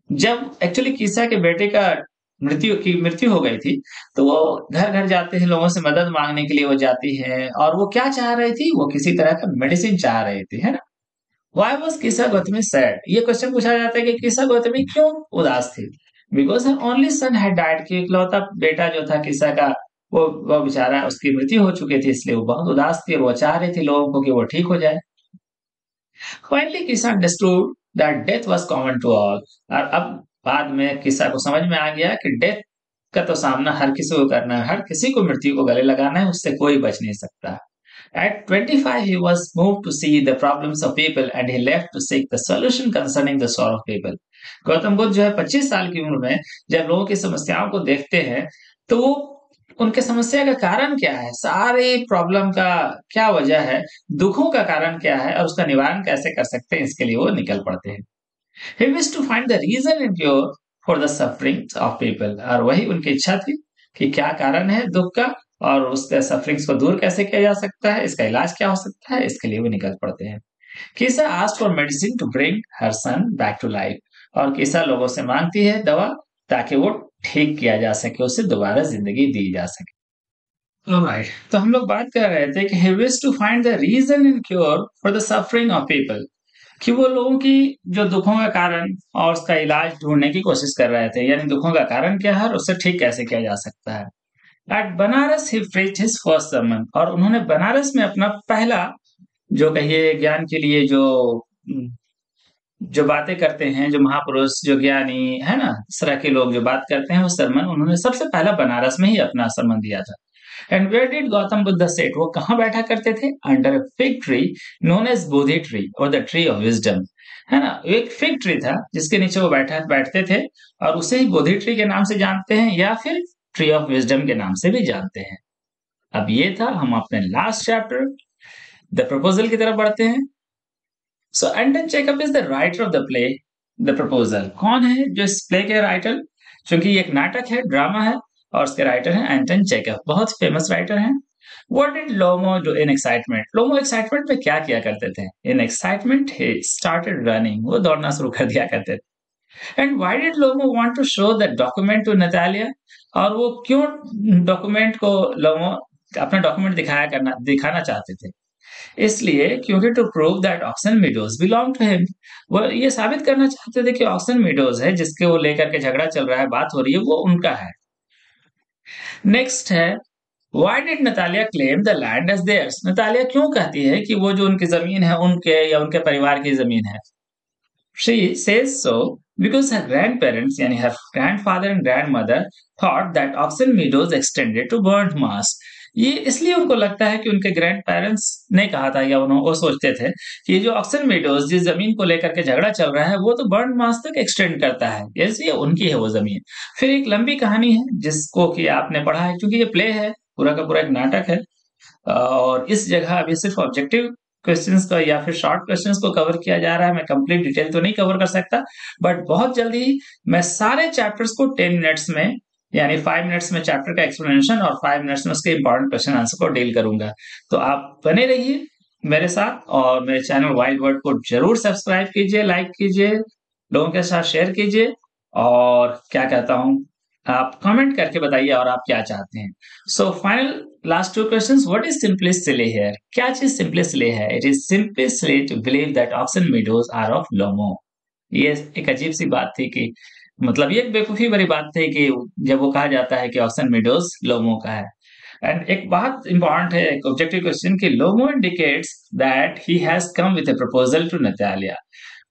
जब एक्चुअली कीसा के बेटे का मृत्यु की मृत्यु हो गई थी तो वो घर घर जाते हैं लोगों से मदद मांगने के लिए वो जाती है और वो क्या चाह रही थी? वो किसी तरह का मेडिसिन चाह रही थी है ना? वाई वॉज़ किसा गौतमी सैड ये क्वेश्चन पूछा जाता है कि किसा गौतमी क्यों उदास थी? Because only son had died की इकलौता बेटा जो था किसा का, वो वो बेचारा, उसकी मृत्यु हो चुकी थी, इसलिए वो बहुत उदास थी, वो चाह रही थी लोगों को कि वो ठीक हो जाए। Finally Kisa understood that death was common to all और अब बाद में किसा को समझ में आ गया कि डेथ का तो सामना हर किसी को करना है, हर किसी को मृत्यु को गले लगाना है, उससे कोई बच नहीं सकता। At 25, he was moved to see the problems of people and he left to seek the solution concerning the sorrow of people. Gautam Buddha जो है 25 साल की उम्र में जब लोगों की समस्याओं को देखते हैं तो वो उनके समस्या का कारण क्या है सारे प्रॉब्लम का क्या वजह है दुखों का कारण क्या है और उसका निवारण कैसे कर सकते हैं इसके लिए वो निकल पड़ते हैं He wished to find the reason and cure for the sufferings of people. और वही उनकी इच्छा थी कि क्या कारण है दुख का और उसके सफरिंग्स को दूर कैसे किया जा सकता है? इसका इलाज क्या हो सकता है? इसके लिए वो निकल पड़ते हैं। Kisa asked for medicine to bring her son back to life और किसा लोगों से मांगती है दवा ताकि वो ठीक किया जा सके, उसे दोबारा ज़िंदगी दी जा सके। Right. तो हम लोग बात कर रहे थे कि he wished to find the reason and cure for the suffering of people. कि वो लोगों की जो दुखों का कारण और उसका इलाज ढूँढने की कोशिश कर रहे थे, यानी दुखों का कारण क्या है और उसे ठीक कैसे किया जा सकता है? At Banaras he preached his first sermon और उन्होंने बनारस में अपना पहला जो कहिए ज्ञान के लिए जो जो बातें करते हैं, जो महापुरुष, जो ज्ञानी, है ना, इस तरह के लोग जो बात करते हैं, वो सरमन उन्होंने सबसे पहला बनारस में ही अपना सरमन दिया था। And where did Gautam Buddha sit वो कहाँ बैठा करते थे? Under fig tree known as Bodhi tree और द ट्री ऑफ़ विजडम है ना? एक फिग ट्री था जिसके नीचे वो बैठा, बैठते थे और उसे ही बोधि ट्री के नाम से जानते हैं या फिर ट्री ऑफ़ विजडम के नाम से भी जानते हैं अब ये था हम अपने लास्ट चैप्टर द प्रपोजल की तरफ़ बढ़ते हैं so Anton Chekhov is the writer of the play the proposal कौन है जो इस प्ले के राइटर क्योंकि ये एक नाटक है ड्रामा है और उसके राइटर हैं एंटन चेकअप बहुत फ़ेमस राइटर हैं What did Lomo do in excitement? Lomo excitement में क्या किया करते थे? In excitement, he started running. वो दौड़ना शुरू कर दिया करते थे. And why did Lomo want to show that document to Natalia? और वो क्यों डॉक्यूमेंट को लोगों, अपना डॉक्यूमेंट दिखाया करना, दिखाना चाहते थे? इसलिए क्योंकि to prove that Oxen Meadows belong to him वो ये साबित करना चाहते थे कि ऑक्सन मीडोज है, जिसके वो लेकर के झगड़ा चल रहा है, बात हो रही है, वो उनका है। नेक्स्ट है why did Natalia claim the land as theirs Natalia क्यों कहती है कि वो जो उनकी ज़मीन है, उनके या उनके परिवार की ज़मीन है? She says so because her grandparents, yani her grandfather and grandmother, thought that oxen meadows extended to burnt mass. ये इसलिए उनको लगता है कि उनके ग्रैंड पेरेंट्स ने कहा था या उन्होंने वो सोचते थे कि ये जो ऑक्सन मेडोज जिस ज़मीन को लेकर के झगड़ा चल रहा है, वो तो बर्न मास तक एक्सटेंड करता है। इसलिए उनकी है वो ज़मीन। फिर एक लंबी कहानी है जिसको कि आपने पढ़ा है, क्योंकि ये प्ले है, पूरा का पूरा एक नाटक है। और इस जगह अभी सिर्फ़ ऑब्जेक्टिव क्वेश्चंस का या फिर शॉर्ट क्वेश्चंस को कवर किया जा रहा है। मैं कंप्लीट डिटेल तो नहीं कवर कर सकता बट बहुत जल्दी मैं सारे चैप्टर्स को टेन मिनट्स में, यानी फाइव मिनट्स में चैप्टर का एक्सप्लेनेशन और फाइव मिनट्स में उसके इंपॉर्टेंट क्वेश्चन आंसर को डील करूँगा। तो आप बने रहिए मेरे साथ और मेरे चैनल वाइल्ड वर्ड को ज़रूर सब्सक्राइब कीजिए लाइक कीजिए, लोगों के साथ शेयर कीजिए और क्या कहता हूँ? आप कमेंट करके बताइए और आप क्या चाहते हैं। So final last two questions what is simply silly here क्या चीज़ सिंपली सिली है? It is simply silly to believe that Oxen Meadows are of Lomov ये एक अजीब सी बात थी कि मतलब ये बेवकूफ़ी भरी बात थी कि जब वो कहा जाता है कि ऑक्सन मीडोज लोमो का है। एंड एक बात इंपॉर्टेंट है, एक ऑब्जेक्टिव क्वेश्चन कि Lomov indicates that he has come with a proposal to Natalia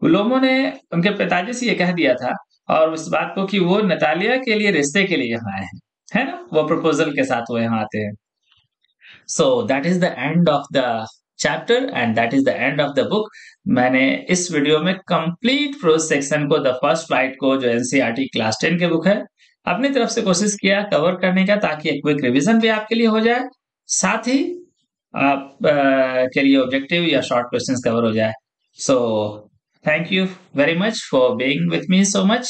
Lomov ने उनके पिताजी से ये कह दिया था और उस बात को कि वो नतालिया के लिए रिश्ते के लिए यहाँ आए हैं है ना? वो प्रपोजल के साथ वो यहाँ आते हैं। So that is the end of the chapter and that is the end of the book मैंने इस वीडियो में कंप्लीट प्रोज सेक्शन को द फ़र्स्ट फ़्लाइट को जो एनसीईआरटी क्लास टेन के बुक है अपनी तरफ़ से कोशिश किया कवर करने का ताकि एक क्विक रिविजन भी आपके लिए हो जाए। साथ ही आप आ, के लिए ऑब्जेक्टिव या शॉर्ट क्वेश्चंस कवर हो जाए। सो Thank you very much for being with me so much.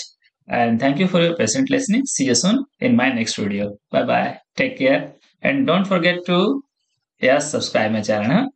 And thank you for your patient listening. See you soon in my next video. Bye bye. Take care. And don't forget to, yes, subscribe my channel. Huh?